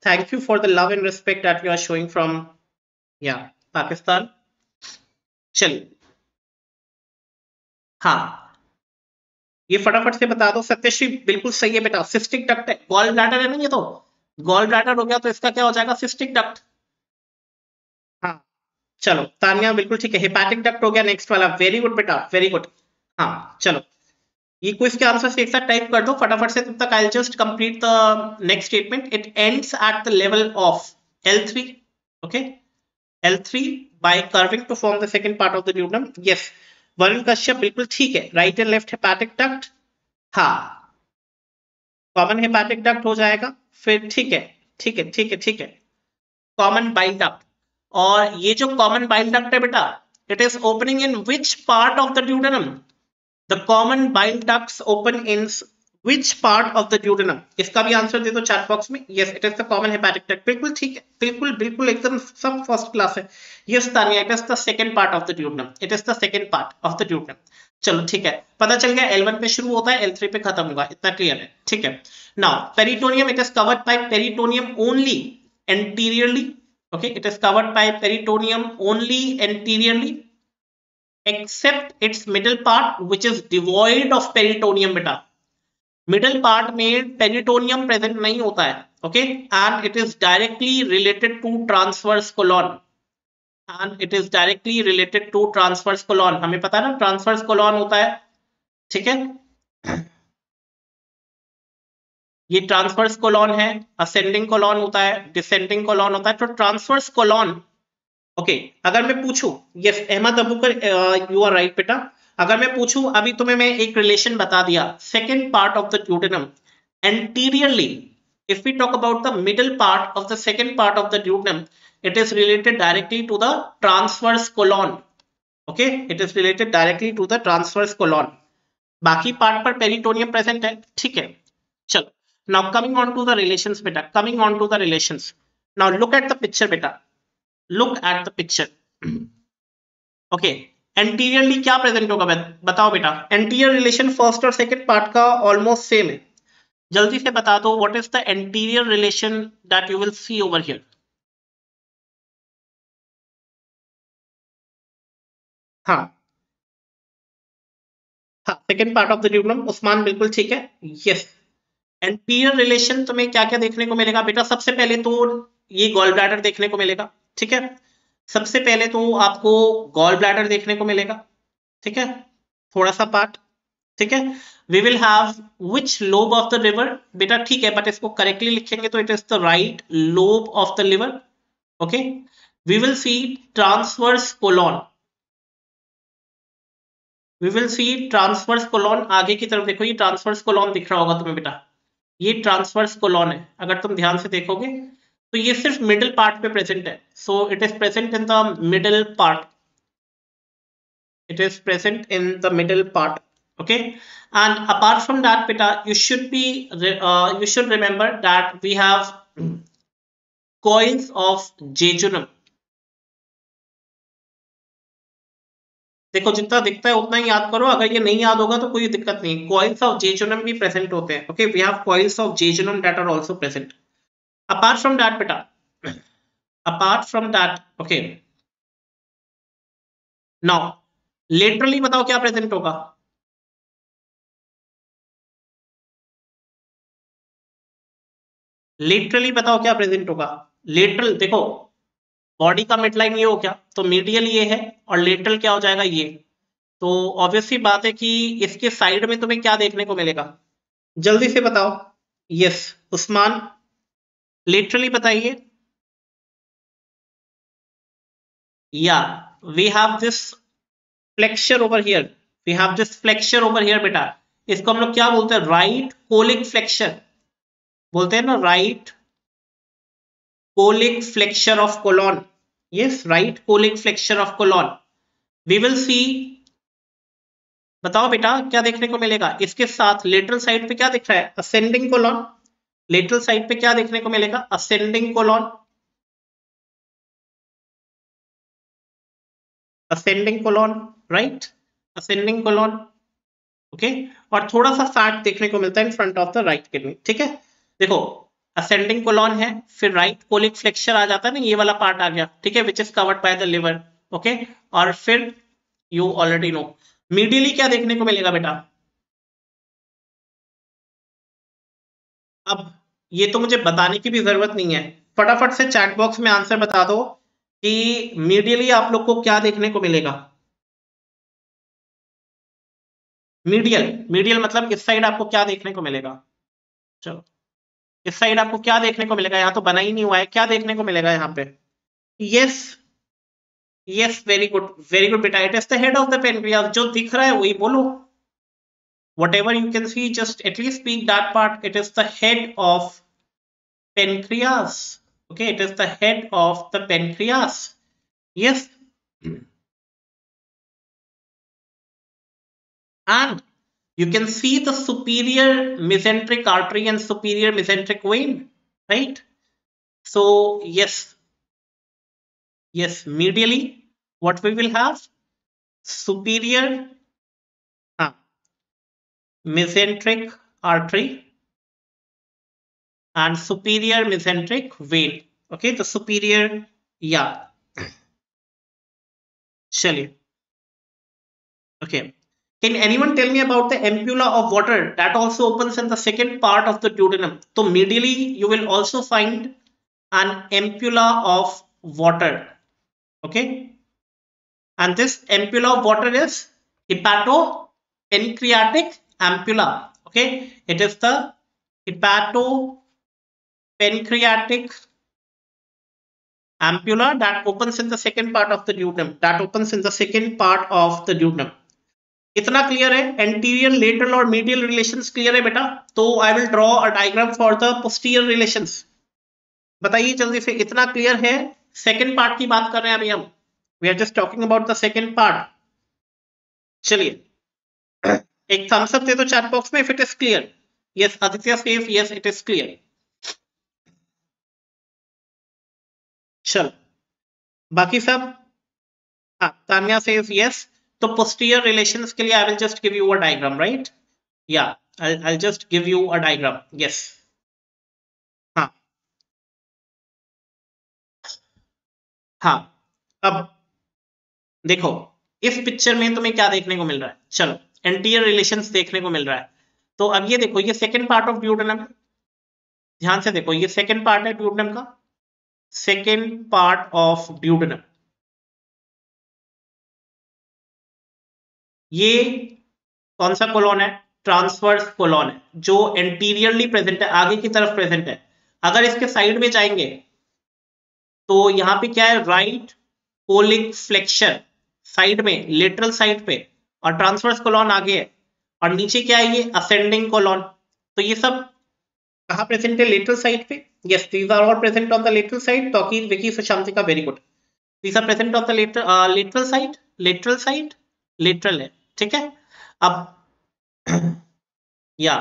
thank you for the love and respect that you are showing from या पाकिस्तान चलिए हाँ ये फटाफट से बता दो सत्यश्री बिल्कुल सही है बेटा सिस्टिक डक्ट है। गॉल ब्लैडर है ना ये तो? गॉल ब्लैडर हो गया तो इसका क्या हो जाएगा? सिस्टिक डक्ट हाँ चलो, तानिया, बिल्कुल ठीक है हिपैटिक डक्ट हो गया नेक्स्ट वाला वेरी गुड बेटा वेरी गुड हाँ चलो, ये क्विज के आंसर एक साथ टाइप कर दो, फटाफट से, तब तक I just complete the next statement it ends at the level of L3 okay? L3 by curving to form the second part of the duodenum. Yes Varun Kashyap बिल्कुल ठीक है right and left hepatic duct हाँ। Common hepatic duct हो जाएगा। फिर ठीक है ठीक है ठीक है ठीक है। कॉमन बाइल डक्ट और ये जो कॉमन बाइल डक्ट है बेटा it is opening in which part of the duodenum? The common bile duct open in which part of the duodenum इसका भी आंसर दे दो चैट बॉक्स में। ये it is the common hepatic track बिल्कुल ठीक है। बिल्कुल बिल्कुल एकदम सब फ़र्स्ट क्लास है। ये स्तानिया it is the second part of the duodenum it is the second part of the duodenum चलो, ठीक है। पता चल गया L1 पे शुरू होता है L3 पे खत्म होगा। इतना क्लियर है। ठीक है। Now peritoneum it is covered by peritoneum only anteriorly okay it is covered by peritoneum only anteriorly except its middle part which is devoid of peritoneum बेटा मिडल पार्ट में टेरिटोनियम प्रेजेंट नहीं होता है okay and it is directly related to transverse colon and it is directly related to transverse colon हमें पता है ना transverse colon होता है, ठीक है? ये ट्रांसफर्स कोलॉन है असेंडिंग कोलॉन होता है डिसेंडिंग कोलॉन होता है तो ट्रांसफर्स कोलॉन ओके अगर मैं पूछू yes Ahmed Abukar you are right बेटा। अगर मैं पूछूँ, अभी तुम्हें मैं एक रिलेशन बता दिया second part of the duodenum anteriorly if we talk about the middle part of the second part of the duodenum it is related directly to the transverse colon okay it is related directly to the transverse colon बाकी part पर peritoneum present है, ठीक है? चलो now coming on to the relation बेटा coming on to the relation now look at the picture बेटा. Look at the picture okay anteriorly क्या present होगा? बताओ बेटा। एंटीरियर रिलेशन फ़र्स्ट और सेकंड पार्ट का ऑलमोस्ट सेम है। जल्दी से बता दो what is the anterior relation that you will see over here हाँ। Second part of the duodenum Usman बिल्कुल ठीक है। यस एंटीरियर रिलेशन तुम्हें क्या क्या देखने को मिलेगा बेटा? सबसे पहले तो ये गॉल ब्लैडर देखने को मिलेगा, ठीक है? सबसे पहले तो आपको गॉल ब्लैडर देखने को मिलेगा, ठीक है? थोड़ा सा पार्ट ठीक है? We will have which lobe of the liver बेटा ठीक है बट इसको करेक्टली लिखेंगे तो it is the right lobe of the liver okay we will see transverse colon we will see transverse colon आगे की तरफ़ देखो, ये ट्रांसवर्स कोलॉन दिख रहा होगा तुम्हें बेटा। ये ट्रांसवर्स कोलॉन है, अगर तुम ध्यान से देखोगे तो ये सिर्फ़ मिडिल पार्ट पे प्रेजेंट है। So it is present in the middle part it is present in the middle part okay? And apart from that beta you should be uh, you should remember that we have of jejunum. देखो जितना दिखता है उतना ही याद करो। अगर ये नहीं याद होगा तो कोई दिक्कत नहीं। कॉइल्स ऑफ़ जेजुनम भी प्रेजेंट होते हैं okay we have coils of jejunum that are also present apart from that बेटा apart from that okay now laterally बताओ क्या प्रेजेंट होगा? लेटरली बताओ क्या प्रेजेंट होगा? लेटरल देखो बॉडी का मिड लाइन ये हो क्या तो मीडियल ये है और लेटरल क्या हो जाएगा? ये। तो ऑब्वियसली बात है कि इसके साइड में तुम्हें क्या देखने को मिलेगा? जल्दी से बताओ। यस उस्मान लिटरली बताइए। Yeah we have this flexure over here we have this flexure over here बेटा। इसको हम लोग क्या बोलते हैं? राइट कोलिक फ्लेक्शन बोलते हैं ना right colic flexion of colon yes right colic flexion of colon we will see बताओ बेटा, क्या देखने को मिलेगा? इसके साथ लेटरल साइड पे क्या दिख रहा है? असेंडिंग कोलॉन लेटरल साइड पे क्या देखने को मिलेगा? Ascending colon ascending colon right ascending colon okay और थोड़ा सा फैट देखने को मिलता है in front of the right kidney ठीक है? देखो असेंडिंग कोलॉन है, फिर राइट कोलिक फ्लेक्चर आ जाता है ना, ये वाला पार्ट आ गया, ठीक है? Which is covered by the liver okay और फिर यू ऑलरेडी नो मीडियली क्या देखने को मिलेगा बेटा? अब ये तो मुझे बताने की भी ज़रूरत नहीं है। फटाफट से चैट बॉक्स में आंसर बता दो कि मीडियली आप लोग को क्या देखने को मिलेगा। मीडियल मीडियल मतलब इस साइड आपको क्या देखने को मिलेगा। चलो, इस साइड आपको क्या देखने को मिलेगा? यहाँ तो बना ही नहीं हुआ है। क्या देखने को मिलेगा यहाँ पे? Yes yes very good very good बेटा। It is the head of the pancreas जो दिख रहा है वही बोलो। Whatever you can see just at least speak that part. It is the head of pancreas. Okay it is the head of the pancreas. Yes. And you can see the superior mesenteric artery and superior mesenteric vein right? So yes. Yes medially what we will have? Superior mesenteric artery and superior mesenteric vein okay the superior yeah chaliye okay can anyone tell me about the ampulla of Vater that also opens in the second part of the duodenum? So medially you will also find an ampulla of Vater. Okay. And this ampulla of Vater is hepatopancreatic ampulla. Okay. It is the hepatopancreatic ampulla that opens in the second part of the duodenum. That opens in the second part of the duodenum. इतना clear है anterior lateral और medial relations clear है बेटा तो I will draw a diagram for the posterior relations बताइए जल्दी से, इतना क्लियर है सेकेंड पार्ट की बात कर रहे हैं अभी हम we are just talking about the second part चलिए एक थम्स अप दे दो चैट बॉक्स में if it is clear yes Aditya safe yes it is clear चल। बाकी सब? हाँ तान्या सेफ़ यस तो posterior relations के लिए will just give you a diagram right? Yeah I'll, I'll just give you a diagram. Yes. हाँ। हाँ। अब देखो इस पिक्चर में तुम्हें क्या देखने को मिल रहा है? चलो। एंटीरियर रिलेशंस देखने को मिल रहा है। तो अब ये देखो, ये सेकेंड पार्ट ऑफ़ ड्यूडेनम ध्यान से देखो, ये सेकंड पार्ट है ड्यूडेनम का। सेकंड पार्ट ऑफ़ ड्यूडेनम ये कौन सा कोलॉन है? ट्रांसवर्स कोलोन है, जो एंटीरियरली प्रेजेंट है, आगे की तरफ़ प्रेजेंट है। अगर इसके साइड में जाएँगे तो यहाँ पे क्या है? राइट कोलिक फ्लेक्शन साइड में लेटरल साइड पे। और ट्रांसफर्स कोलोन आगे है। और नीचे क्या है ये? असेंडिंग कोलोन तो ये सब कहा प्रेजेंट है? लेटर साइड पे। Yes these are all present on the lateral side तो विकी सुशांति का very good these are present on the lateral lateral side lateral side lateral है ठीक है? अब yeah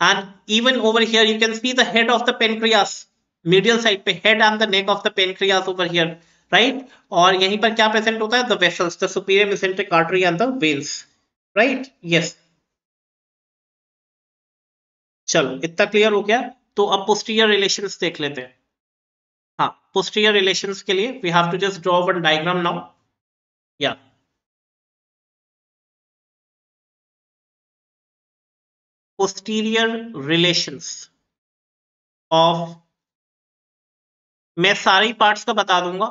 and even over here you can see the head of the pancreas medial side पे। Head and the neck of the pancreas over here right और यहीं पर क्या present होता है? The vessels the superior mesenteric artery and the veins right yes चलो, इतना clear हो गया? तो अब पोस्टीरियर रिलेशंस देख लेते हैं। हाँ पोस्टीरियर रिलेशंस के लिए we have to just draw one diagram now yeah posterior relations of मैं सारी parts का बता दूँगा।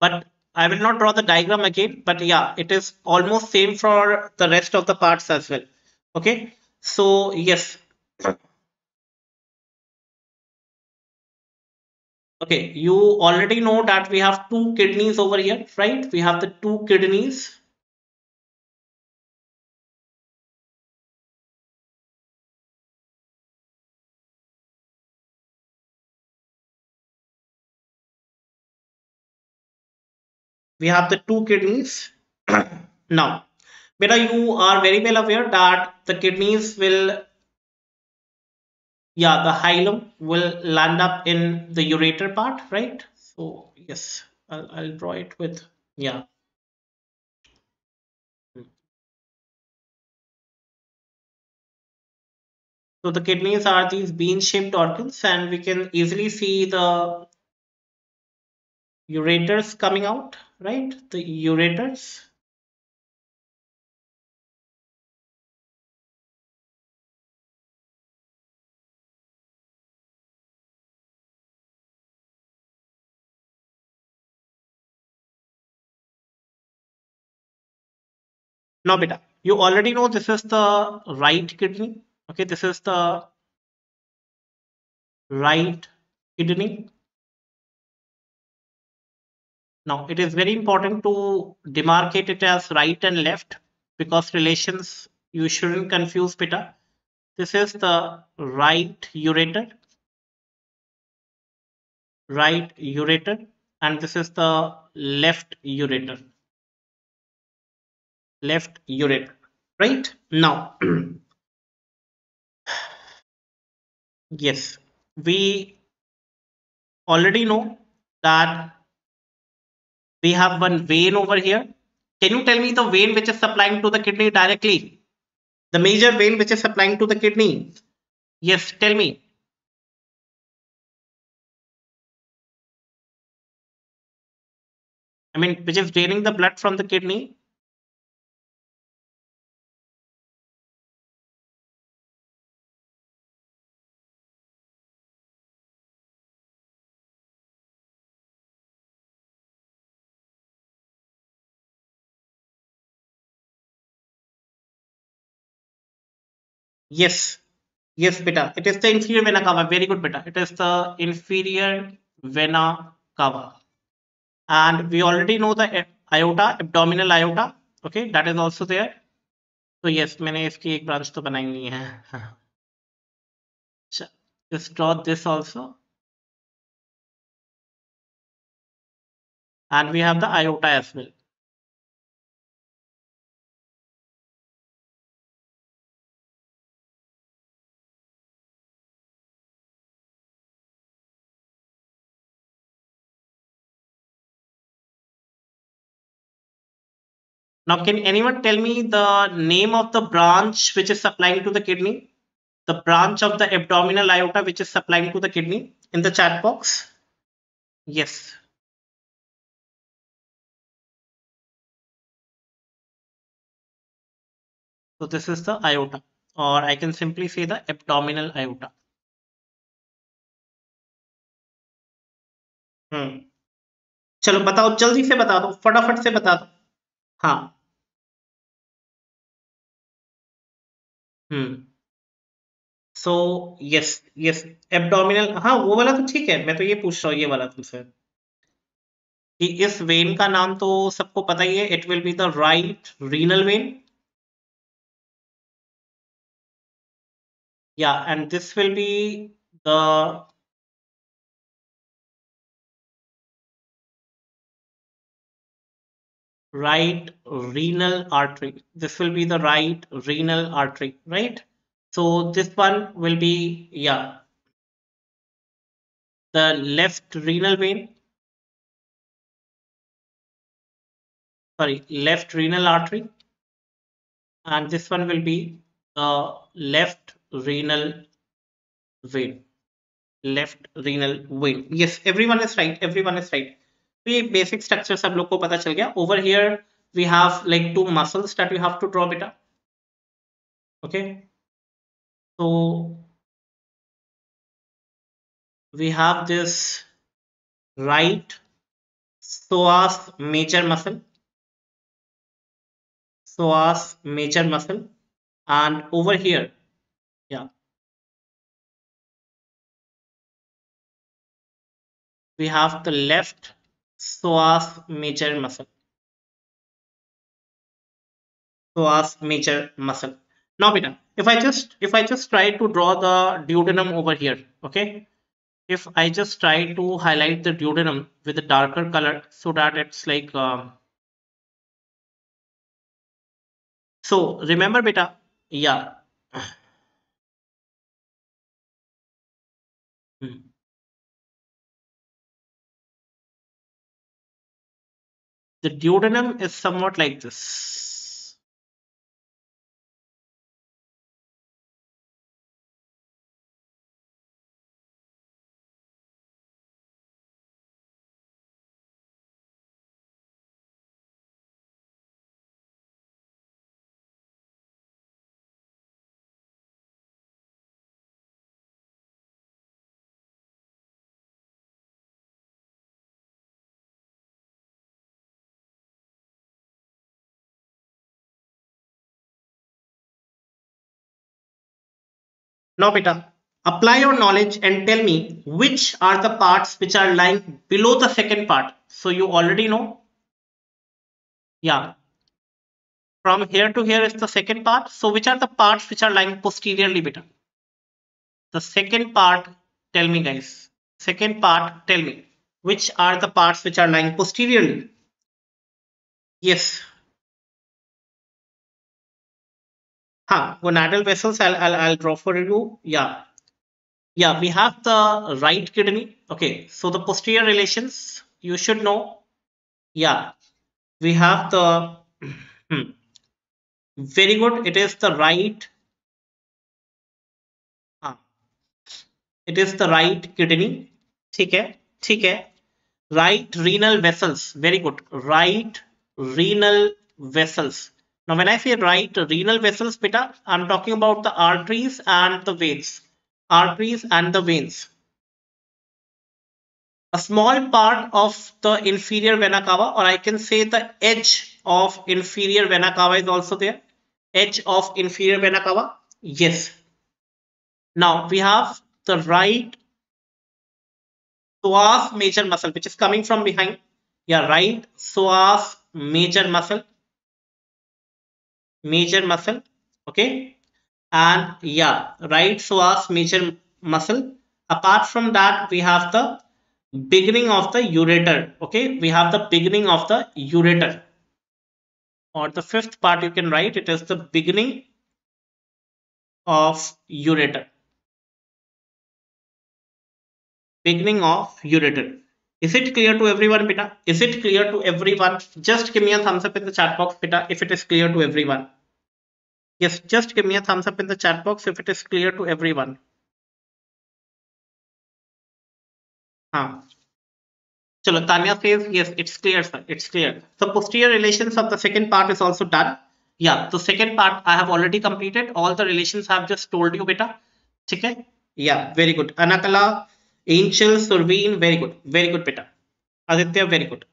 But I will not draw the diagram again but yeah it is almost same for the rest of the parts as well. Okay? So yes. Okay you already know that we have two kidneys over here right? We have the two kidneys we have the two kidneys. Now beta you are very well aware that the kidneys will yeah the hilum will land up in the ureter part right? So yes I'll, I'll draw it with yeah. So the kidneys are these bean shaped organs and we can easily see the ureters coming out right? The ureters now beta you already know this is the right kidney. Okay this is the right kidney now, it is very important to demarcate it as right and left because relations, you shouldn't confuse beta. This is the right ureter, right ureter, and this is the left ureter, left ureter, right? Now, yes, we already know that we have one vein over here. Can you tell me the vein which is supplying to the kidney directly? The major vein which is supplying to the kidney. Yes, tell me. I mean, which is draining the blood from the kidney. Yes, yes, beta. It is the inferior vena cava. Very good, beta. It is the inferior vena cava. And we already know the aorta, abdominal aorta. Okay, that is also there. So yes, मैंने इसकी एक branch तो बनाई नहीं है. Just draw this also. And we have the aorta as well. Now, can anyone tell me the name of the branch which is supplying to the kidney? The branch of the abdominal aorta which is supplying to the kidney in the chat box? Yes. So this is the aorta or I can simply say the abdominal aorta. Hmm. चलो बताओ जल्दी से बता दो फटाफट से बता हाँ hmm. So yes yes abdominal हाँ वो वाला तो ठीक है, मैं तो ये पूछ रहा हूँ, ये वाला तुमसे कि इस वेन का नाम तो सबको पता ही है it will be the right renal vein yeah and this will be the right renal artery. This will be the right renal artery right? So this one will be yeah the left renal vein. Sorry left renal artery. And this one will be the left renal vein. Left renal vein. Yes everyone is right. Everyone is right तो ये basic structure सब लोग को पता चल गया। Over here we have like two muscle start you have to draw बेटा। Okay so we have this right psoas major muscle psoas major muscle and over here yeah we have the left psoas major muscle. Psoas major muscle. Now beta if i just if i just try to draw the duodenum over here okay? If i just try to highlight the duodenum with a darker color so that it's like um, so remember beta yeah. Hmm. The duodenum is somewhat like this. Now beta, apply your knowledge and tell me which are the parts which are lying below the second part. So you already know. Yeah. From here to here is the second part. So which are the parts which are lying posteriorly beta? The second part, tell me guys. Second part, tell me. Which are the parts which are lying posteriorly? Yes, Huh, gonadal vessels, I'll, I'll, I'll draw for you. Yeah. Yeah, we have the right kidney. Okay, so the posterior relations, you should know. Yeah, we have the, hmm, very good. It is the right, huh. it is the right kidney. Okay, okay. Right renal vessels, very good. Right renal vessels now, when I say right renal vessels, beta, I'm talking about the arteries and the veins. Arteries and the veins. A small part of the inferior vena cava, or I can say the edge of inferior vena cava is also there. Edge of inferior vena cava. Yes. Now we have the right psoas major muscle, which is coming from behind. Yeah, right psoas major muscle major muscle okay and yeah right psoas major muscle apart from that we have the beginning of the ureter. Okay, we have the beginning of the ureter. Or the fifth part you can write, it is the beginning of ureter. Beginning of ureter. Is it clear to everyone, beta? Is it clear to everyone? Just give me a thumbs up in the chat box, beta, if it is clear to everyone. Yes, just give me a thumbs up in the chat box if it is clear to everyone. Huh. Chalo, Tanya says, yes, it's clear, sir. It's clear. So posterior relations of the second part is also done. Yeah, the second part I have already completed. All the relations I have just told you, beta. Okay? Yeah, very good. Anakala, Angel, Surveen, very good. Very good, beta. Aditya, very good.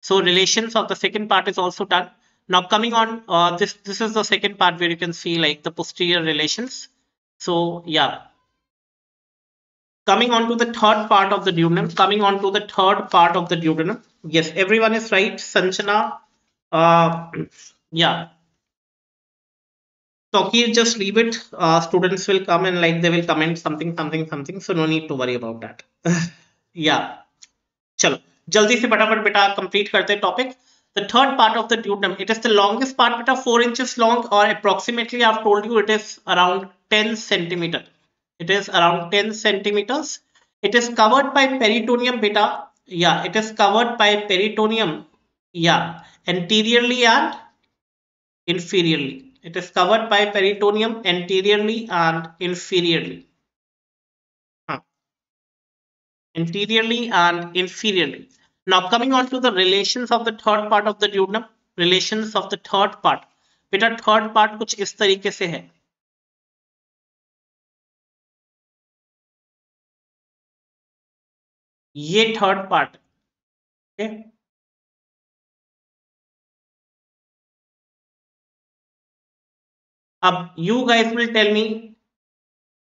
So relations of the second part is also done. Now coming on, uh, this, this is the second part where you can see like the posterior relations. So yeah, coming on to the third part of the duodenum coming on to the third part of the duodenum yes everyone is right sanchana uh, yeah Tokir, just leave it. Uh, students will come and like they will comment something, something, something. So no need to worry about that. yeah. चलो जल्दी से फटाफट बेटा complete करते हैं topic the third part of the duodenum it is the longest part beta 4 inches long or approximately i've told you it is around 10 centimeter it is around 10 centimeters it is covered by peritoneum beta yeah it is covered by peritoneum yeah anteriorly and inferiorly it is covered by peritoneum anteriorly and inferiorly huh. anteriorly and inferiorly now coming on to the relations of the third part of the duodenum relations of the third part beta third part कुछ इस तरीके से है ये third part okay अब you guys will tell me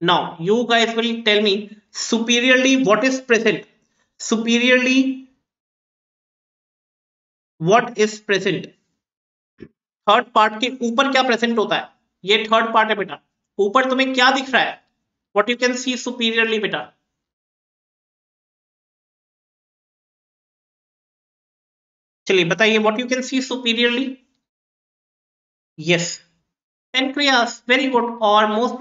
now you guys will tell me superiorly what is present superiorly what is present third part के ऊपर क्या प्रेजेंट होता है? ये थर्ड पार्ट है बेटा। ऊपर तुम्हें क्या दिख रहा है? What you can see superiorly बेटा। चलिए बताइए what you can see superiorly yes pancreas very good or most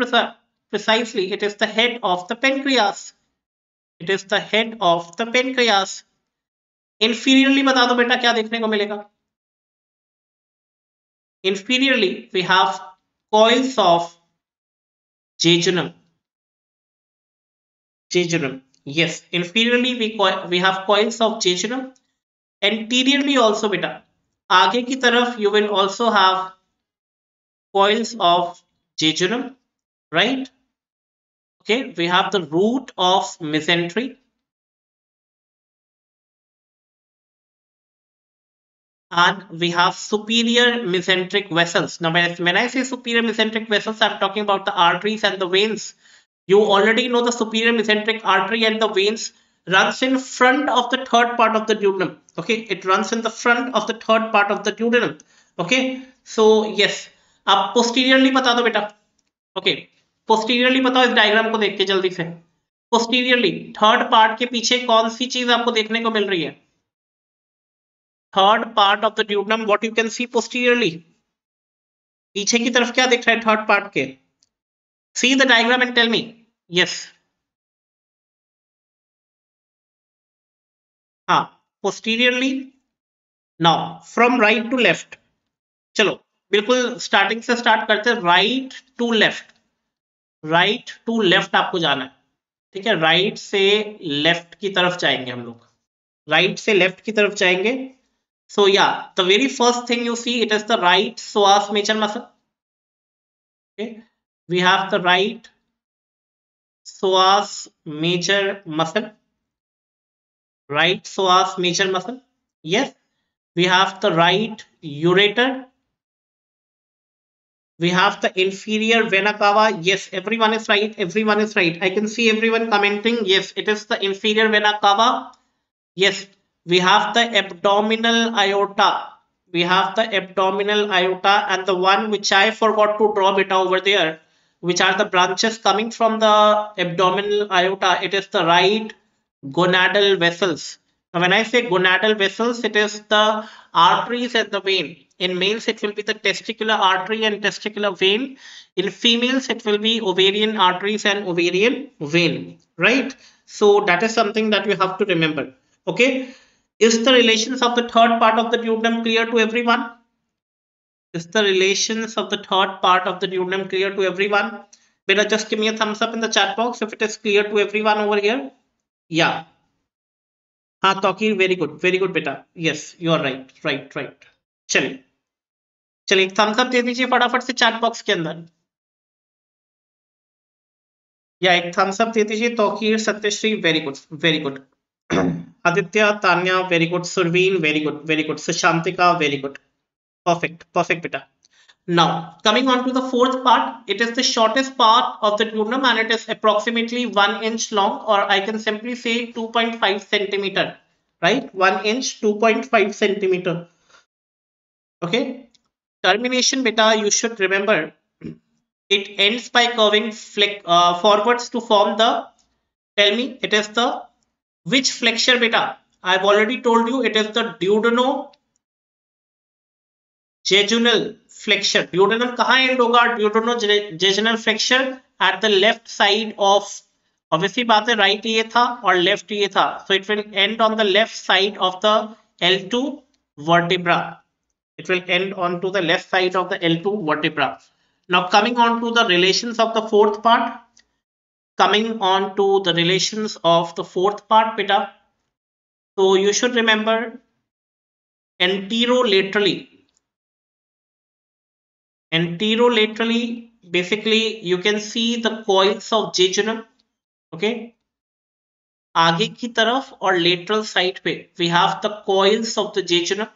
precisely it is the head of the pancreas it is the head of the pancreas inferiorly बता दो बेटा क्या देखने को मिलेगा inferiorly we have coils of jejunum jejunum yes inferiorly we we have coils of jejunum anteriorly also beta आगे की तरफ you will also have coils of jejunum right? Okay we have the root of mesentery. And we have superior mesenteric vessels. Now when i say superior mesenteric vessels i'm talking about the arteries and the veins. You already know the superior mesenteric artery and the veins runs in front of the third part of the duodenum. Okay it runs in the front of the third part of the duodenum. Okay so yes आप posteriorly बता दो बेटा। Okay posteriorly बताओ इस diagram को देख के जल्दी से। पोस्टीरियरली थर्ड पार्ट के पीछे कौन सी चीज़ आपको देखने को मिल रही है? Third part of the duodenum, what you can see posteriorly पीछे की तरफ़ क्या दिख रहा है थर्ड पार्ट के? See the diagram and tell me. Yes. हाँ posteriorly now from right to left चलो बिल्कुल स्टार्टिंग से स्टार्ट करते हैं right to left right to left आपको जाना है। ठीक है राइट से लेफ़्ट की तरफ़ जाएँगे हम लोग। राइट से लेफ़्ट की तरफ़ जाएँगे। So yeah the very first thing you see it is the right psoas major muscle we have the right psoas major muscle right psoas major muscle yes, we have the right ureter we have the inferior vena cava yes everyone is right. Everyone is right. I can see everyone commenting. Yes it is the inferior vena cava yes we have the abdominal aorta we have the abdominal aorta and the one which i forgot to draw it over there which are the branches coming from the abdominal aorta it is the right gonadal vessels. When I say gonadal vessels, it is the arteries and the vein. In males, it will be the testicular artery and testicular vein. In females, it will be ovarian arteries and ovarian vein, right? So that is something that you have to remember. Okay. Is the relations of the third part of the duodenum clear to everyone? Is the relations of the third part of the duodenum clear to everyone? Beta, just give me a thumbs up in the chat box if it is clear to everyone over here. Yeah. हाँ Tauqeer very good very good बेटा। Yes you are right right right चलिए चलिए Thums up दे दीजिए फटाफट से chat box के अंदर। या एक थम्स अप दे दीजिए Tauqeer Satyashree very good very good Aditya, Tanya very good Surveen very good very good Sushantika very good perfect perfect बेटा। Now, coming on to the fourth part, it is the shortest part of the duodenum and it is approximately 1 inch long or I can simply say 2.5 centimeter, right? 1 inch, 2.5 centimeter. Okay. Termination beta, you should remember, it ends by curving flex, uh, forwards to form the, tell me, it is the, which flexure beta? I've already told you it is the duodeno jejunal flexure duodenum कहाँ end होगा duodeno jejunal flexure at the left side of obviously बात है right ये था और left ये था so it will end on the left side of the L2 vertebra it will end on to the left side of the L2 vertebra now coming on to the relations of the fourth part coming on to the relations of the fourth part beta so you should remember anterolaterally anterolaterally basically you can see the coils of jejunum okay आगे की तरफ और lateral side पे we have the coils of the jejunum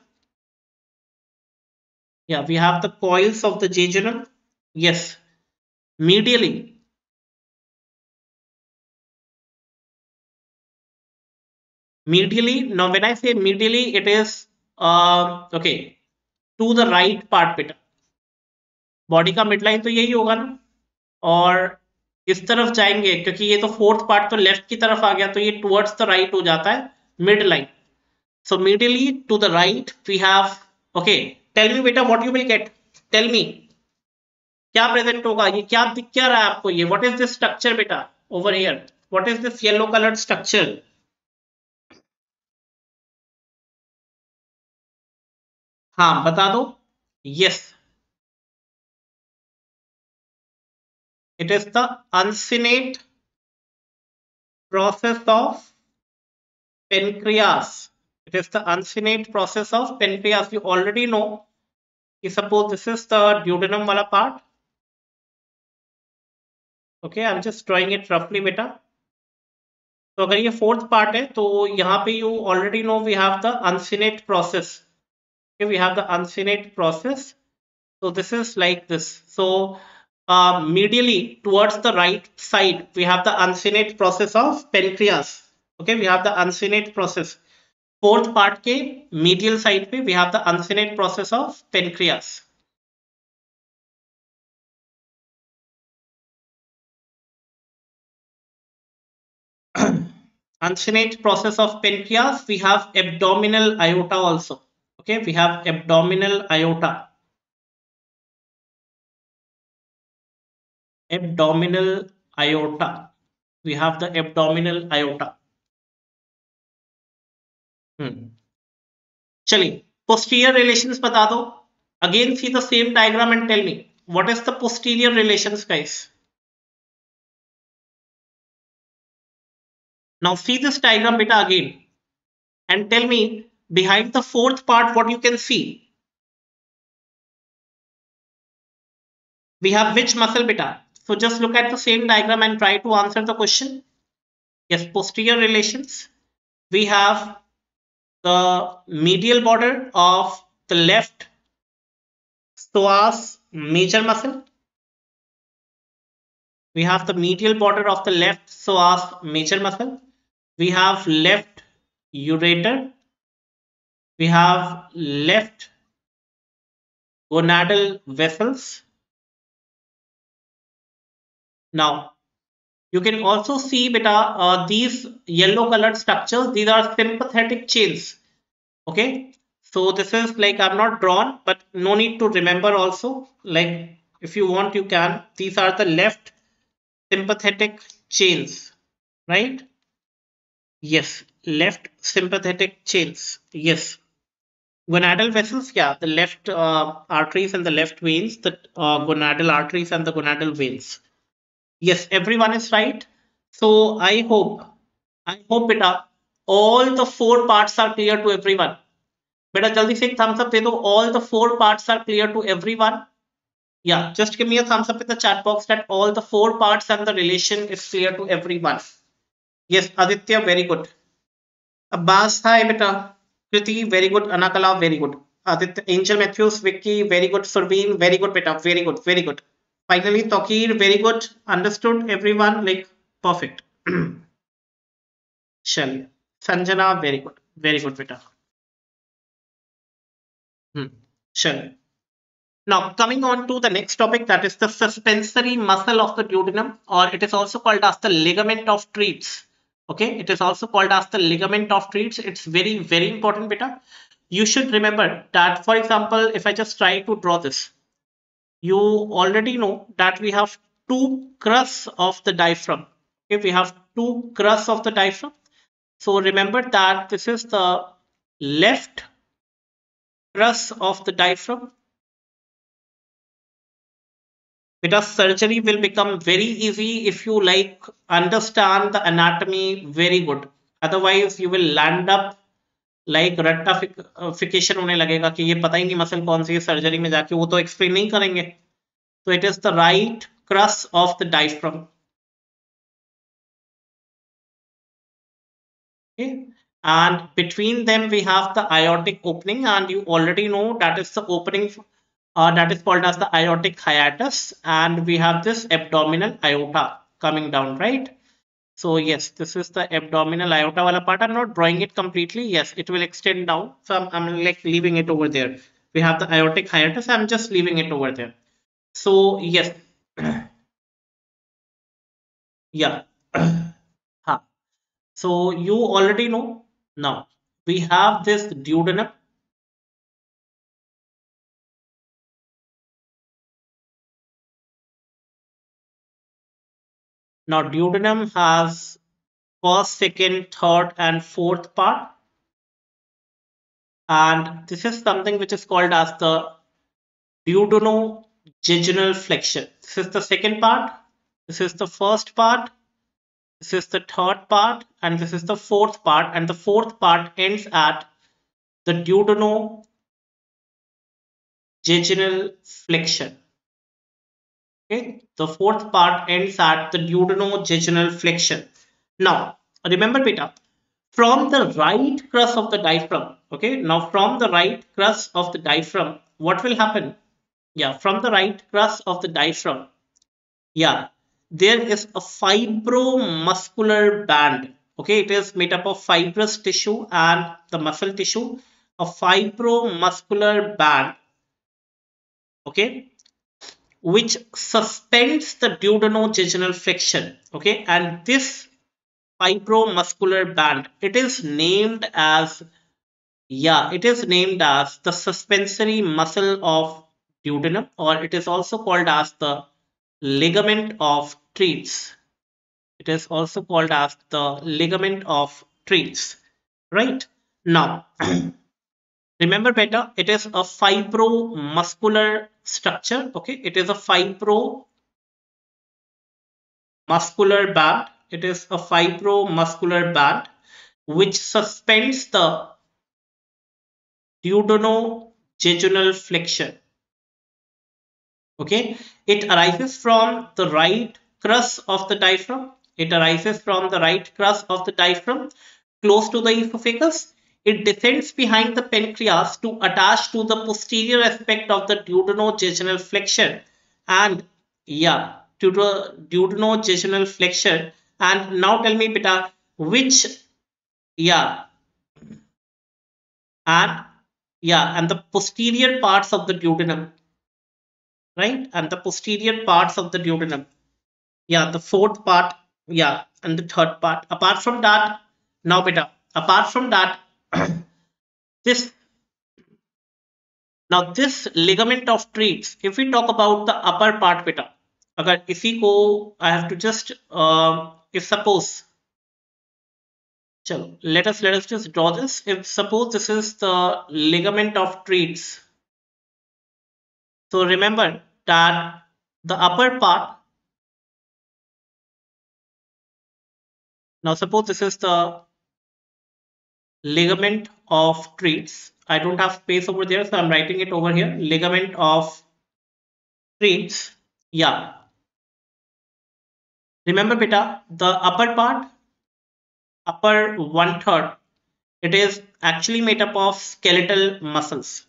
yeah we have the coils of the jejunum yes medially medially now when i say medially it is uh, okay to the right part beta body का midline तो यही होगा ना। और इस तरफ़ जाएँगे, क्योंकि ये तो फोर्थ पार्ट तो लेफ़्ट की तरफ़ आ गया तो ये टुवर्ड्स द राइट हो जाता है midline so medially to the right we have okay tell me बेटा what you will get tell me क्या प्रेजेंट होगा, ये क्या दिख क्या रहा है आपको, ये व्हाट इज़ दिस स्ट्रक्चर बेटा over here what is this yellow coloured structure हाँ बता दो yes It is the uncinate process of pancreas. It is the uncinate process of pancreas. You already know. You suppose this is the duodenum wala part. Okay, I'm just drawing it roughly beta. तो अगर ये fourth part है तो यहाँ पे you already no we have the uncinate process we have the uncinate process so this is like this so uh, medially towards the right side, we have the uncinate process of pancreas. Okay, we have the uncinate process. Fourth part ke medial side pe we have the uncinate process of pancreas. uncinate process of pancreas, we have abdominal aorta also. Okay, we have abdominal aorta. Abdominal aorta. We have the abdominal aorta. Hmm. चलिए posterior relations बता दो again see the same diagram and tell me what is the posterior relations guys now see this diagram beta again and tell me behind the fourth part what you can see we have which muscle beta so just look at the same diagram and try to answer the question. Yes, posterior relations. We have the medial border of the left psoas major muscle. We have the medial border of the left psoas major muscle. We have left ureter. We have left gonadal vessels. Now, You can also see beta uh, these yellow colored structures. These are sympathetic chains. Okay. So this is like I'm not drawn, but no need to remember also. Like if you want, you can. These are the left sympathetic chains, right? Yes, left sympathetic chains. Yes. Gonadal vessels, yeah, the left uh, arteries and the left veins, the uh, gonadal arteries and the gonadal veins. Yes, everyone is right. So I hope, I hope beta, all the four parts are clear to everyone. Beta, jaldi se thumbs up de do. All the four parts are clear to everyone. Yeah, just give me a thumbs up in the chat box that all the four parts and the relation is clear to everyone. Yes, Aditya, very good. Abbas, hi beta. Kriti, very good. Anakala, very good. Aditya, Angel Matthews, Vicky, very good. Surveen, very good beta. Very good, very good. Finally, Tokir, very good. Understood everyone, like perfect. Shall Sanjana, very good. Very good beta. Hmm. Now, coming on to the next topic, that is the suspensory muscle of the duodenum, or it is also called as the ligament of Treitz okay it is also called as the ligament of Treitz it's very very important beta you should remember that for example if i just try to draw this you already know that we have two crusts of the diaphragm. Okay we have two crusts of the diaphragm. So remember that this is the left crust of the diaphragm. Because surgery will become very easy if you like understand the anatomy very good. Otherwise you will land up like रट्टाफिकेशन होने लगेगा कि ये पता ही नहीं muscle कौन सी है surgery में जाके वो तो एक्सप्लेन नहीं करेंगे तो it is the right crus of the okay and between them we have the aortic opening and you already know that is the opening uh, that is called as the aortic hiatus and we have this abdominal aorta coming down right so yes this is the abdominal aorta wala part. I'm not drawing it completely. Yes it will extend down. So I'm, I'm like leaving it over there. We have the aortic hiatus. I'm just leaving it over there. So yes. Yeah. So you already know. Now we have this duodenum Now duodenum has first, second, third and fourth part. And this is something which is called as the duodenojejunal flexion. This is the second part. This is the first part. This is the third part and this is the fourth part and the fourth part ends at the duodenojejunal flexion. Okay, the fourth part ends at the duodenojejunal flexion. Now, remember beta, from the right crus of the diaphragm, okay, now from the right crus of the diaphragm, what will happen? Yeah, from the right crus of the diaphragm, yeah, there is a fibromuscular band. Okay, it is made up of fibrous tissue and the muscle tissue, a fibromuscular band. Okay, which suspends the duodenojejunal flexion okay? And this fibromuscular band it is named as yeah it is named as the suspensory muscle of duodenum or it is also called as the ligament of Treitz it is also called as the ligament of Treitz right? Now remember better it is a fibromuscular structure okay? It is a fibro muscular band. It is a fibromuscular band which suspends the duodenojejunal flexion okay? It arises from the right crus of the diaphragm. It arises from the right crus of the diaphragm close to the esophagus it descends behind the pancreas to attach to the posterior aspect of the duodenojejunal flexion and yeah, duodenojejunal flexion. And now tell me, beta, which yeah, and yeah, and the posterior parts of the duodenum, right? And the posterior parts of the duodenum. Yeah, the fourth part yeah and the third part apart from that now beta apart from that this now this ligament of Treitz if we talk about the upper part beta agar isi ko i have to just uh, if suppose chalo, let us let us just draw this. If suppose this is the ligament of Treitz so remember that the upper part now suppose this is the ligament of Treitz I don't have space over there, so I'm writing it over here. Ligament of Treitz. Yeah. Remember, beta, the upper part, upper one third, it is actually made up of skeletal muscles.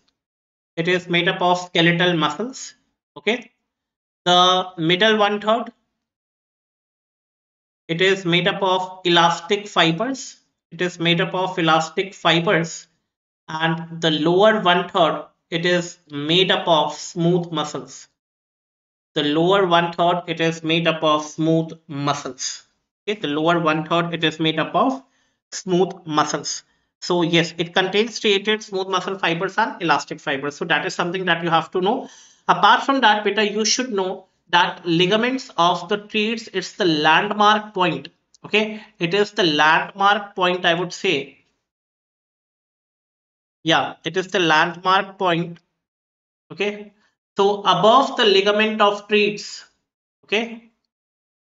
It is made up of skeletal muscles. Okay. The middle one third, it is made up of elastic fibers. It is made up of elastic fibers and the lower one third it is made up of smooth muscles. The lower one third it is made up of smooth muscles. Okay the lower one third it is made up of smooth muscles. So yes it contains striated smooth muscle fibers and elastic fibers. So that is something that you have to know. Apart from that beta you should know that ligaments of the trees it's the landmark point okay it is the landmark point i would say yeah, it is the landmark point. Okay. So above the ligament of Treitz, okay,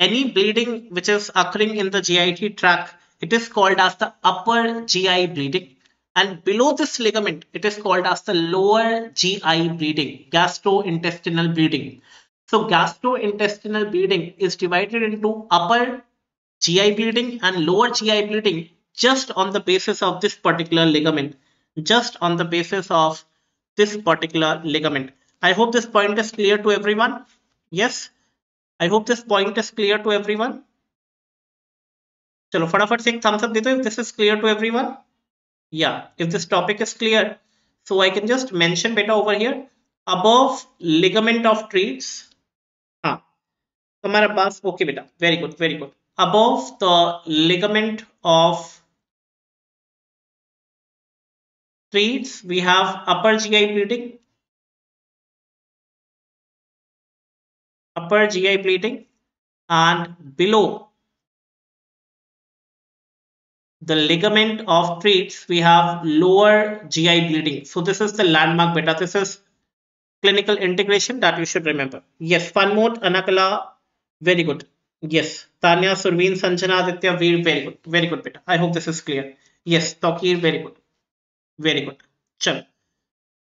any bleeding which is occurring in the GIT tract, it is called as the upper GI bleeding. And below this ligament, it is called as the lower GI bleeding, gastrointestinal bleeding. So gastrointestinal bleeding is divided into upper GI bleeding and lower GI bleeding just on the basis of this particular ligament, just on the basis of this particular ligament. I hope this point is clear to everyone. Yes, I hope this point is clear to everyone. चलो फटाफट से thumbs up दे दो if this is clear to everyone. Yeah, if this topic is clear, so I can just mention beta over here above ligament of Treitz. हाँ, तुम्हारा पास okay बेटा, very good, very good. Above the ligament of Treitz, we have upper GI bleeding, upper GI bleeding, and below the ligament of Treitz, we have lower GI bleeding. So this is the landmark beta. This is clinical integration that you should remember. Yes, fun mode, Anakala, very good. Yes, Tanya, Surveen, Sanjana, Aditya, very, very good. Very good beta. I hope this is clear. Yes, Tokir, very good. Very good. Chal.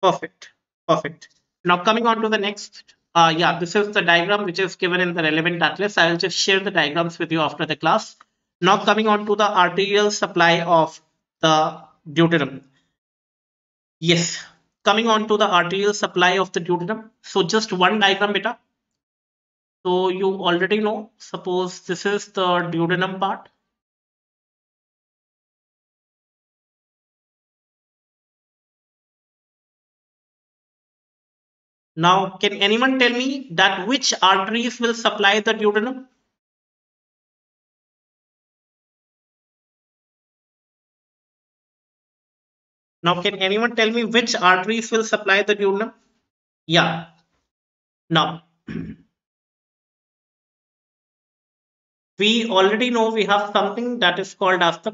Perfect. Perfect. Now coming on to the next. Uh, yeah, this is the diagram which is given in the relevant atlas. I will just share the diagrams with you after the class. Now coming on to the arterial supply of the duodenum. Yes, coming on to the arterial supply of the duodenum. So just one diagram beta. So you already know, suppose this is the duodenum part Now, can anyone tell me that which arteries will supply the duodenum? Now, can anyone tell me which arteries will supply the duodenum? Yeah. Now, we already know we have something that is called as the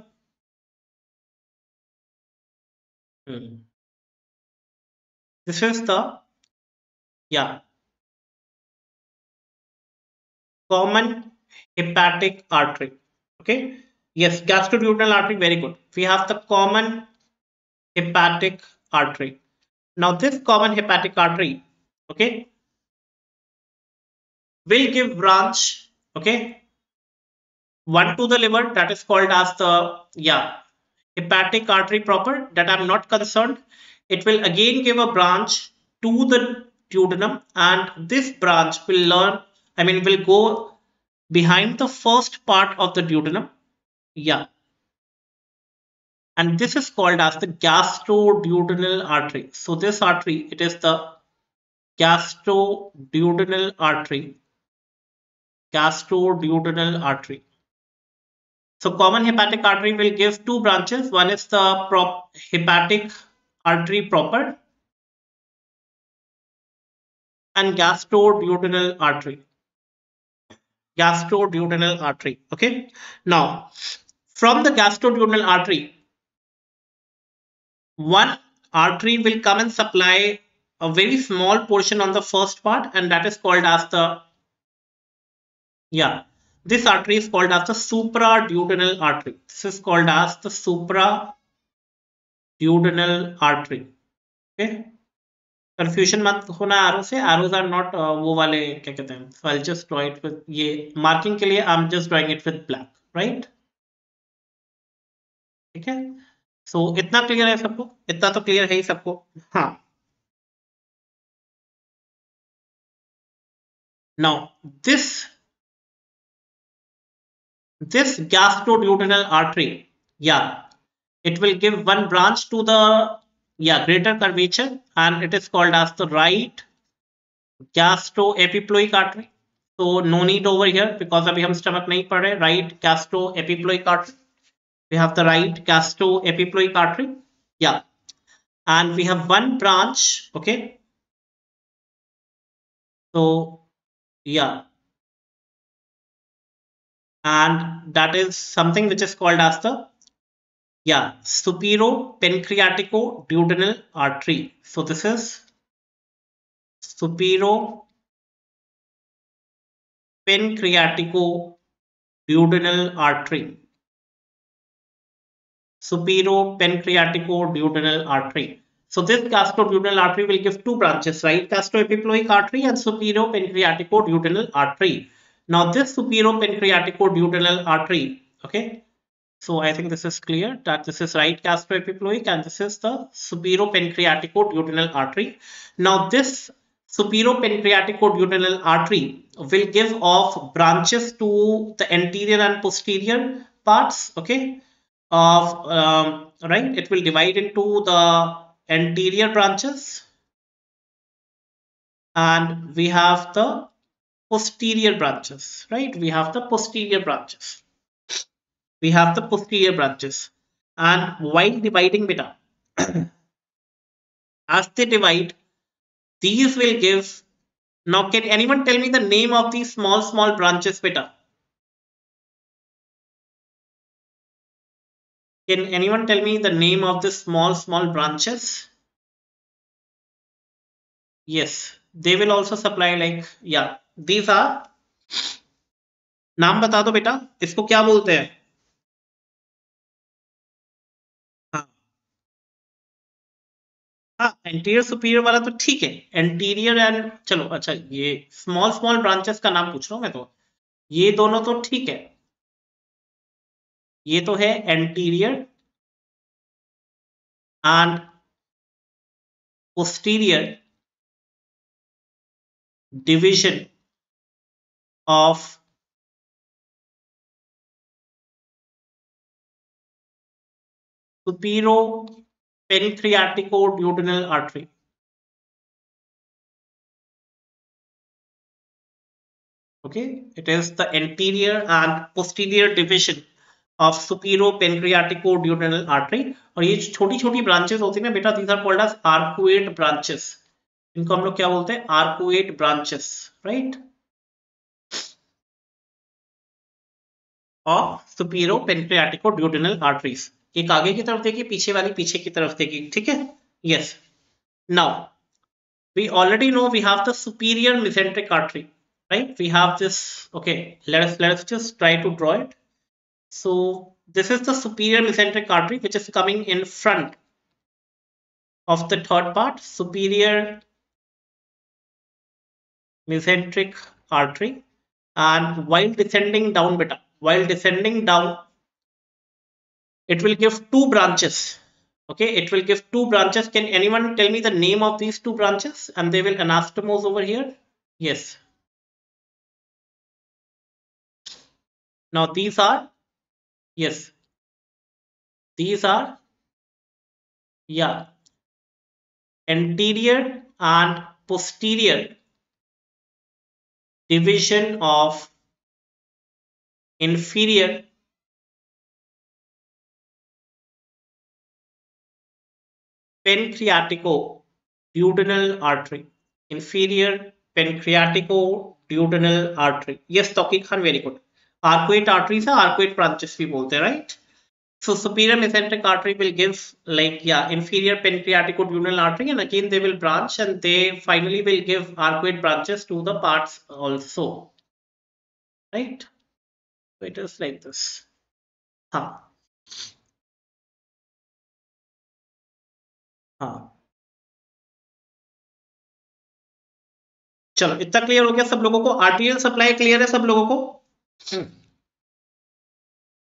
hmm. this is the yeah. Common hepatic artery. Okay. Yes, gastroduodenal artery, very good. We have the common hepatic artery. Now this common hepatic artery, okay, will give branch, okay, one to the liver that is called as the, yeah, hepatic artery proper that I'm not concerned. It will again give a branch to the duodenum and this branch will learn I mean will go behind the first part of the duodenum yeah. And this is called as the gastroduodenal artery. So this artery it is the gastroduodenal artery. Gastroduodenal artery So common hepatic artery will give two branches. One is the prop hepatic artery proper and gastroduodenal artery. Gastroduodenal artery. Okay. Now, from the gastroduodenal artery, one artery will come and supply a very small portion on the first part and that is called as the yeah this artery is called as the supraduodenal artery this is called as the supraduodenal artery okay confusion मत होना arrow से are not uh, वो वाले क्या कहते हैं so I'll just draw it with ये marking के लिए I'm just drawing it with black right ठीक है सो so, इतना क्लियर है सबको इतना तो क्लियर है ही सबको हाँ now this this gastroduodenal artery yeah it will give one branch to the yeah greater curvature and it is called as the right gastroepiploic artery. So no need over here because abhi hum stomach nahi pad rahe right gastroepiploic artery. We have the right gastroepiploic artery yeah. And we have one branch okay. So yeah and that is something which is called as the yeah supero-pancreatico duodenal artery so this is supero pancreatico duodenal artery supero-pancreatico-duodenal artery. So this gastroduodenal artery will give two branches, right? Gastroepiploic artery and supero-pancreatico-duodenal artery. Now this supero-pancreatico-duodenal artery, okay? So I think this is clear that this is right gastroepiploic and this is the supero-pancreatico-duodenal artery. Now this supero-pancreatico-duodenal artery will give off branches to the anterior and posterior parts, okay? of um, right it will divide into the anterior branches and we have the posterior branches right? We have the posterior branches. We have the posterior branches. And while dividing beta as they divide these will give now can anyone tell me the name of these small small branches beta Can anyone tell me the name of the small, small branches? Yes, they will also supply like, yeah, these are नाम बता दो बेटा, इसको क्या बोलते हैं? हाँ। हाँ एंटीरियर सुपीरियर वाला तो ठीक है। एंटीरियर एंड चलो अच्छा ये स्मॉल स्मॉल ब्रांचेस का नाम पूछ रहा हूँ मैं तो। ये दोनों तो ठीक है। ये तो है anterior and posterior division of superior pancreatico-duodenal artery. Okay, it is the anterior and posterior division of superior pancreatico duodenal artery और ये छोटी छोटी ब्रांचेस होती है ना बेटा these are called as arcuate branches इनको हम लोग क्या बोलते हैं? Arcuate branches right of सुपीरो pancreatico ड्यूटेनल arteries एक आगे की तरफ देखिए पीछे वाली पीछे की तरफ देखिए ठीक है yes now we already know we have the superior mesenteric artery right we have this okay let us let us just try to draw it So this is the superior mesenteric artery which is coming in front of the third part, superior mesenteric artery. And while descending down beta, while descending down, it will give two branches. Okay, it will give two branches. Can anyone tell me the name of these two branches? And they will anastomose over here. Yes. Now these are Yes. These are, yeah, anterior and posterior division of inferior pancreatico-duodenal artery. Inferior pancreatico-duodenal artery. Yes, Tawfiq Khan, very good. Arcuate arteries are arcuate branches we bolte, right? So superior mesenteric artery will give like, yeah, inferior pancreatico-duodenal artery and again they will branch and they finally will give arcuate branches to the parts also, right? So it is like this. Huh. हाँ चलो, इतना clear हो गया सब लोगों को? RTL supply clear है सब लोगों को?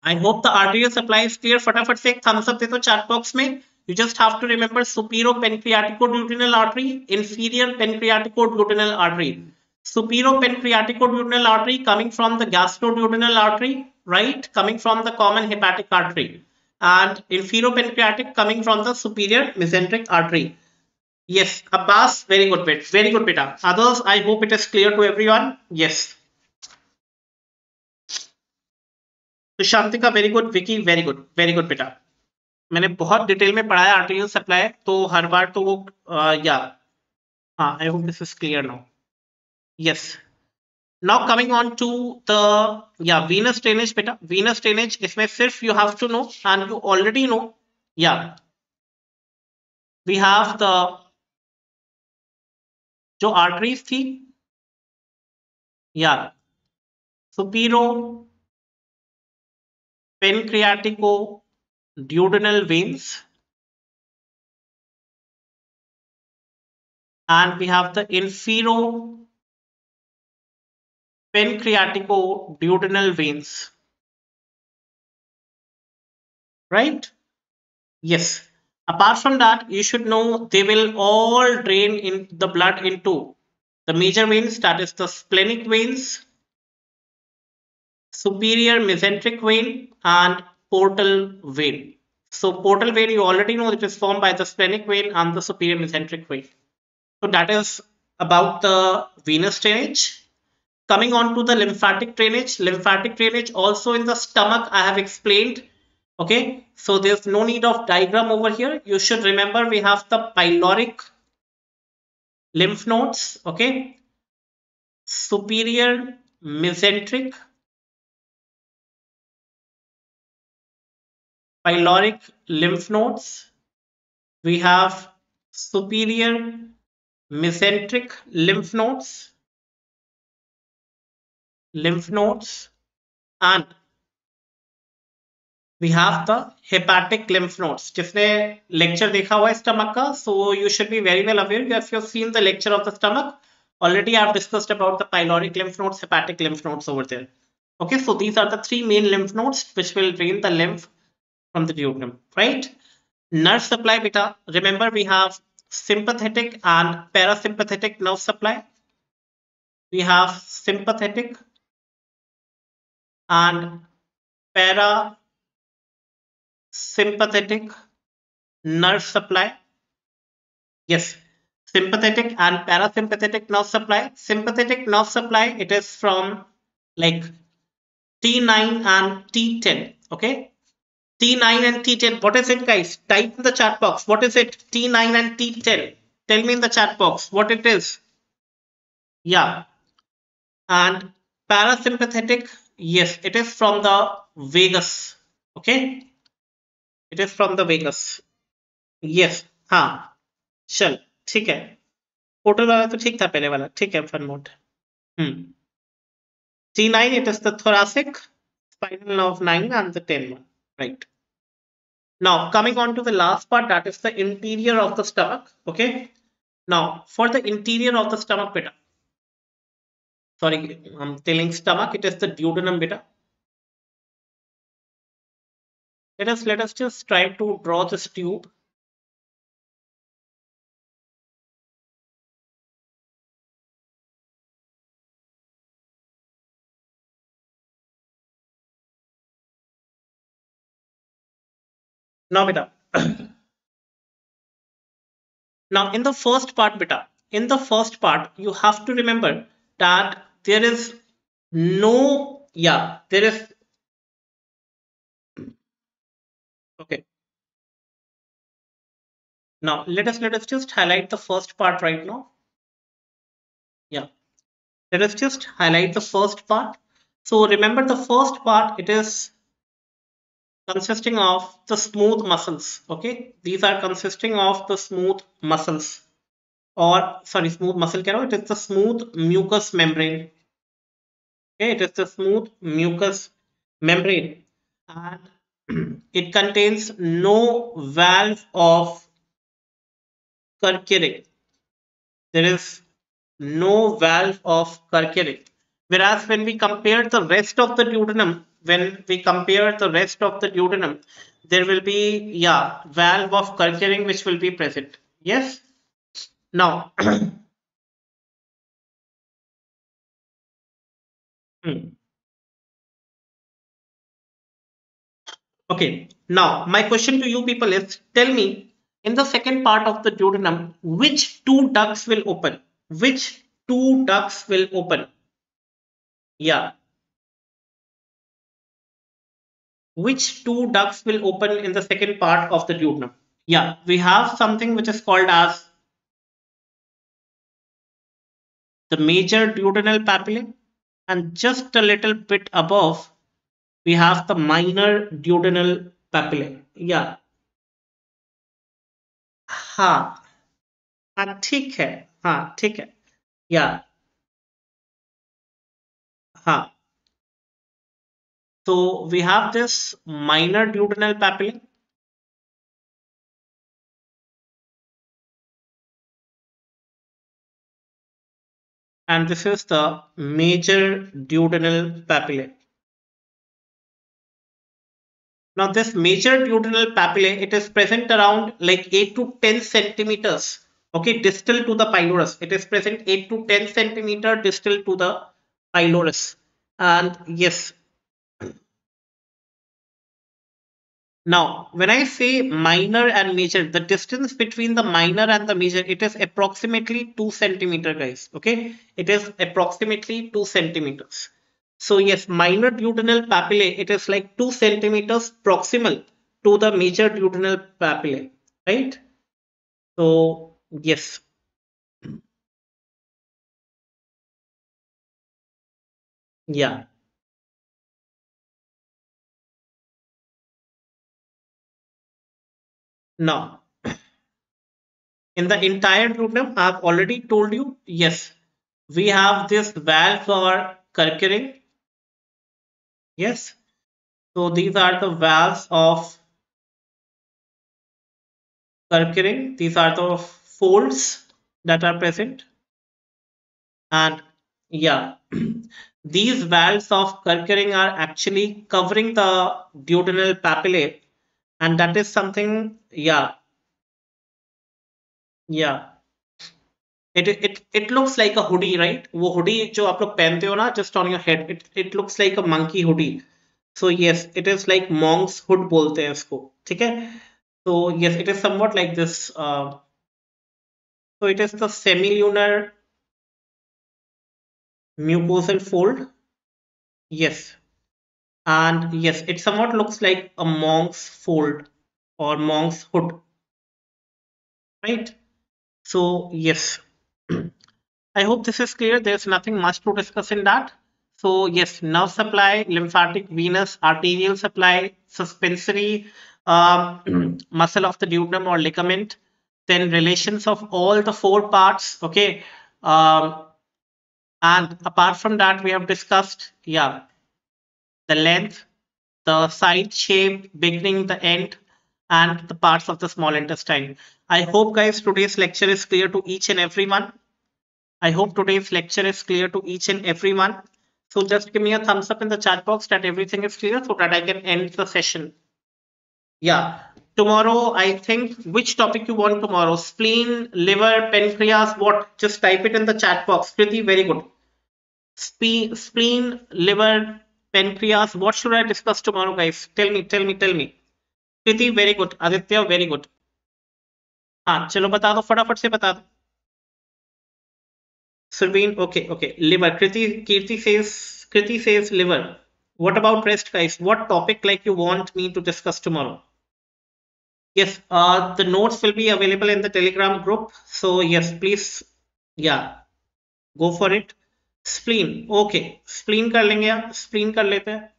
I hope the arterial supply clear फटाफट से एक थम्स अप दे दो चैट बॉक्स में. You just have to remember superior pancreatico duodenal artery inferior pancreatico duodenal artery pancreatico-duodenal artery coming from the gastro-duodenal artery right coming from the common hepatic artery and inferior pancreatic coming from the superior mesenteric artery. Yes, Abbas, very good bit, very good beta. Others, I hope it is clear to everyone. Yes. तो Shantika very good Vicky very good very good बेटा मैंने बहुत detail में पढ़ाया article supply तो हर बार तो वो आ, या हाँ I hope this is clear now yes now coming on to the yeah venous drainage beta venous drainage इसमें सिर्फ you have to know and you already know yeah we have the जो arteries थी yeah supero pancreatico duodenal veins and we have the infero pancreatico-duodenal veins. Right? Yes. Apart from that, you should know they will all drain in the blood into the major veins, that is the splenic veins, superior mesenteric vein, and portal vein. So portal vein, you already know it is formed by the splenic vein and the superior mesenteric vein. So that is about the venous drainage. Coming on to the lymphatic drainage, lymphatic drainage also in the stomach I have explained. Okay, so there's no need of diagram over here. You should remember we have the pyloric lymph nodes. Okay, superior mesenteric pyloric lymph nodes. We have superior mesenteric lymph nodes lymph nodes and we have the hepatic lymph nodes जिसने lecture देखा हुआ है stomach का so you should be very well aware if you have seen the lecture of the stomach already I have discussed about the pyloric lymph nodes hepatic lymph nodes over there okay so these are the three main lymph nodes which will drain the lymph from the duodenum right nerve supply beta remember we have sympathetic and parasympathetic nerve supply we have sympathetic and parasympathetic nerve supply. Yes, sympathetic and parasympathetic nerve supply. Sympathetic nerve supply, it is from like T9 and T10. Okay. T9 and T10. What is it, guys? Type in the chat box. What is it? T9 and T10. Tell me in the chat box what it is. Yeah. And parasympathetic Yes, it is from the vagus. Okay. It is from the vagus. Yes. ha. Chal, ठीक है portal वाला तो ठीक था पहले वाला ठीक है fun mode hmm T nine it is the thoracic, spinal of nine and the ten one right. Now coming on to the last part that is the interior of the stomach. Okay. Now for the interior of the stomach beta sorry, I'm telling stomach, it is the duodenum beta. Let us let us just try to draw this tube. Now beta. now in the first part beta, in the first part, you have to remember that there is no yeah there is okay Now let us let us just highlight the first part right now. Yeah, let us just highlight the first part. So remember the first part, it is consisting of the smooth muscles. Okay, these are consisting of the smooth muscles or sorry, smooth muscle. canal It is the smooth mucous membrane. Okay, it is the smooth mucous membrane and it contains no valve of Kerckring. There is no valve of Kerckring. Whereas when we compare the rest of the duodenum, when we compare the rest of the duodenum, there will be, yeah, valve of Kerckring which will be present. Yes? Now, hmm. Okay, now my question to you people is tell me in the second part of the duodenum, which two ducts will open? Which two ducts will open? Yeah. Which two ducts will open in the second part of the duodenum? Yeah, we have something which is called as the major duodenal papillae and just a little bit above we have the minor duodenal papillae. Yeah. हाँ हाँ ठीक है हाँ ठीक है या हाँ so we have this minor duodenal papillae and this is the major duodenal papillae Now this major duodenal papillae, it is present around like 8 to 10 centimeters, okay, distal to the pylorus. It is present 8 to 10 centimeter distal to the pylorus. And yes, now, when I say minor and major, the distance between the minor and the major, it is approximately 2 centimeter, guys. Okay, it is approximately 2 centimeters. So yes, minor duodenal papillae, it is like 2 centimeters proximal to the major duodenal papillae, right? So yes. Yeah. Now, in the entire duodenum, I've already told you, yes, we have this valve for Kerckring Yes. So these are the valves of Kerckring. These are the folds that are present. And yeah, these valves of Kerckring are actually covering the duodenal papillae and that is something yeah. Yeah. It it it looks like a hoodie right? wo hoodie jo aap log pehante ho na just on your head it it looks like a monkey hoodie. So yes it is like monks hood bolte hain isko theek hai so yes it is somewhat like this uh, so it is the semilunar mucosal fold. Yes. And yes, it somewhat looks like a monk's fold or monk's hood. Right? So yes. I hope this is clear. There's nothing much to discuss in that. So yes, nerve supply, lymphatic, venous, arterial supply, suspensory um, muscle of the duodenum or ligament, then relations of all the four parts. Okay. Um, and apart from that, we have discussed, yeah, the length, the side shape, beginning, the end, and the parts of the small intestine. I hope guys today's lecture is clear to each and everyone. I hope today's lecture is clear to each and everyone. So just give me a thumbs up in the chat box that everything is clear so that I can end the session. Yeah, tomorrow I think which topic you want tomorrow? Spleen, liver, pancreas, what? Just type it in the chat box. Pretty very good. Spleen, liver, pancreas. What should I discuss tomorrow, guys? Tell me, tell me, tell me. Pretty very good. Aditya, very good. हाँ चलो बता दो फटाफट से बता दो Surveen, okay, okay. Liver. Kriti, Kirti says, Kriti says liver. What about rest, guys? What topic like you want me to discuss tomorrow? Yes, uh, the notes will be available in the Telegram group. So yes, please, yeah, go for it. Spleen, okay, spleen कर लेंगे यार, spleen कर लेते हैं.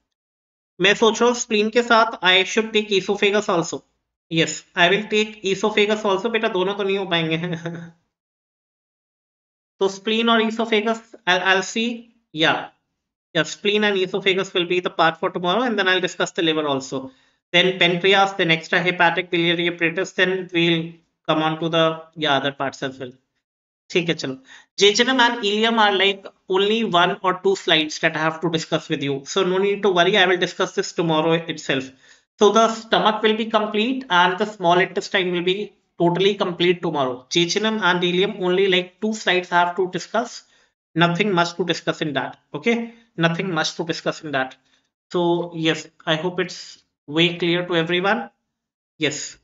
मैं सोच रहा हूँ spleen के साथ I should take esophagus also. Yes, I will take esophagus also. बेटा दोनों तो नहीं हो पाएँगे. so spleen or esophagus, I'll, I'll see. Yeah, yeah, spleen and esophagus will be the part for tomorrow, and then I'll discuss the liver also then pancreas, then extrahepatic biliary apparatus, then we'll come on to the yeah other parts as well. Okay, chalo. Jejunum and ileum are like only one or two slides that I have to discuss with you. So no need to worry, I will discuss this tomorrow itself. So the stomach will be complete and the small intestine will be totally complete tomorrow. Jejunum and ileum only like two slides have to discuss. Nothing much to discuss in that. Okay, nothing much to discuss in that. So yes, I hope it's way clear to everyone yes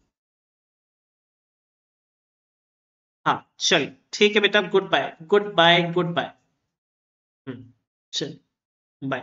हाँ चल ठीक है बेटा good bye good bye good bye चल bye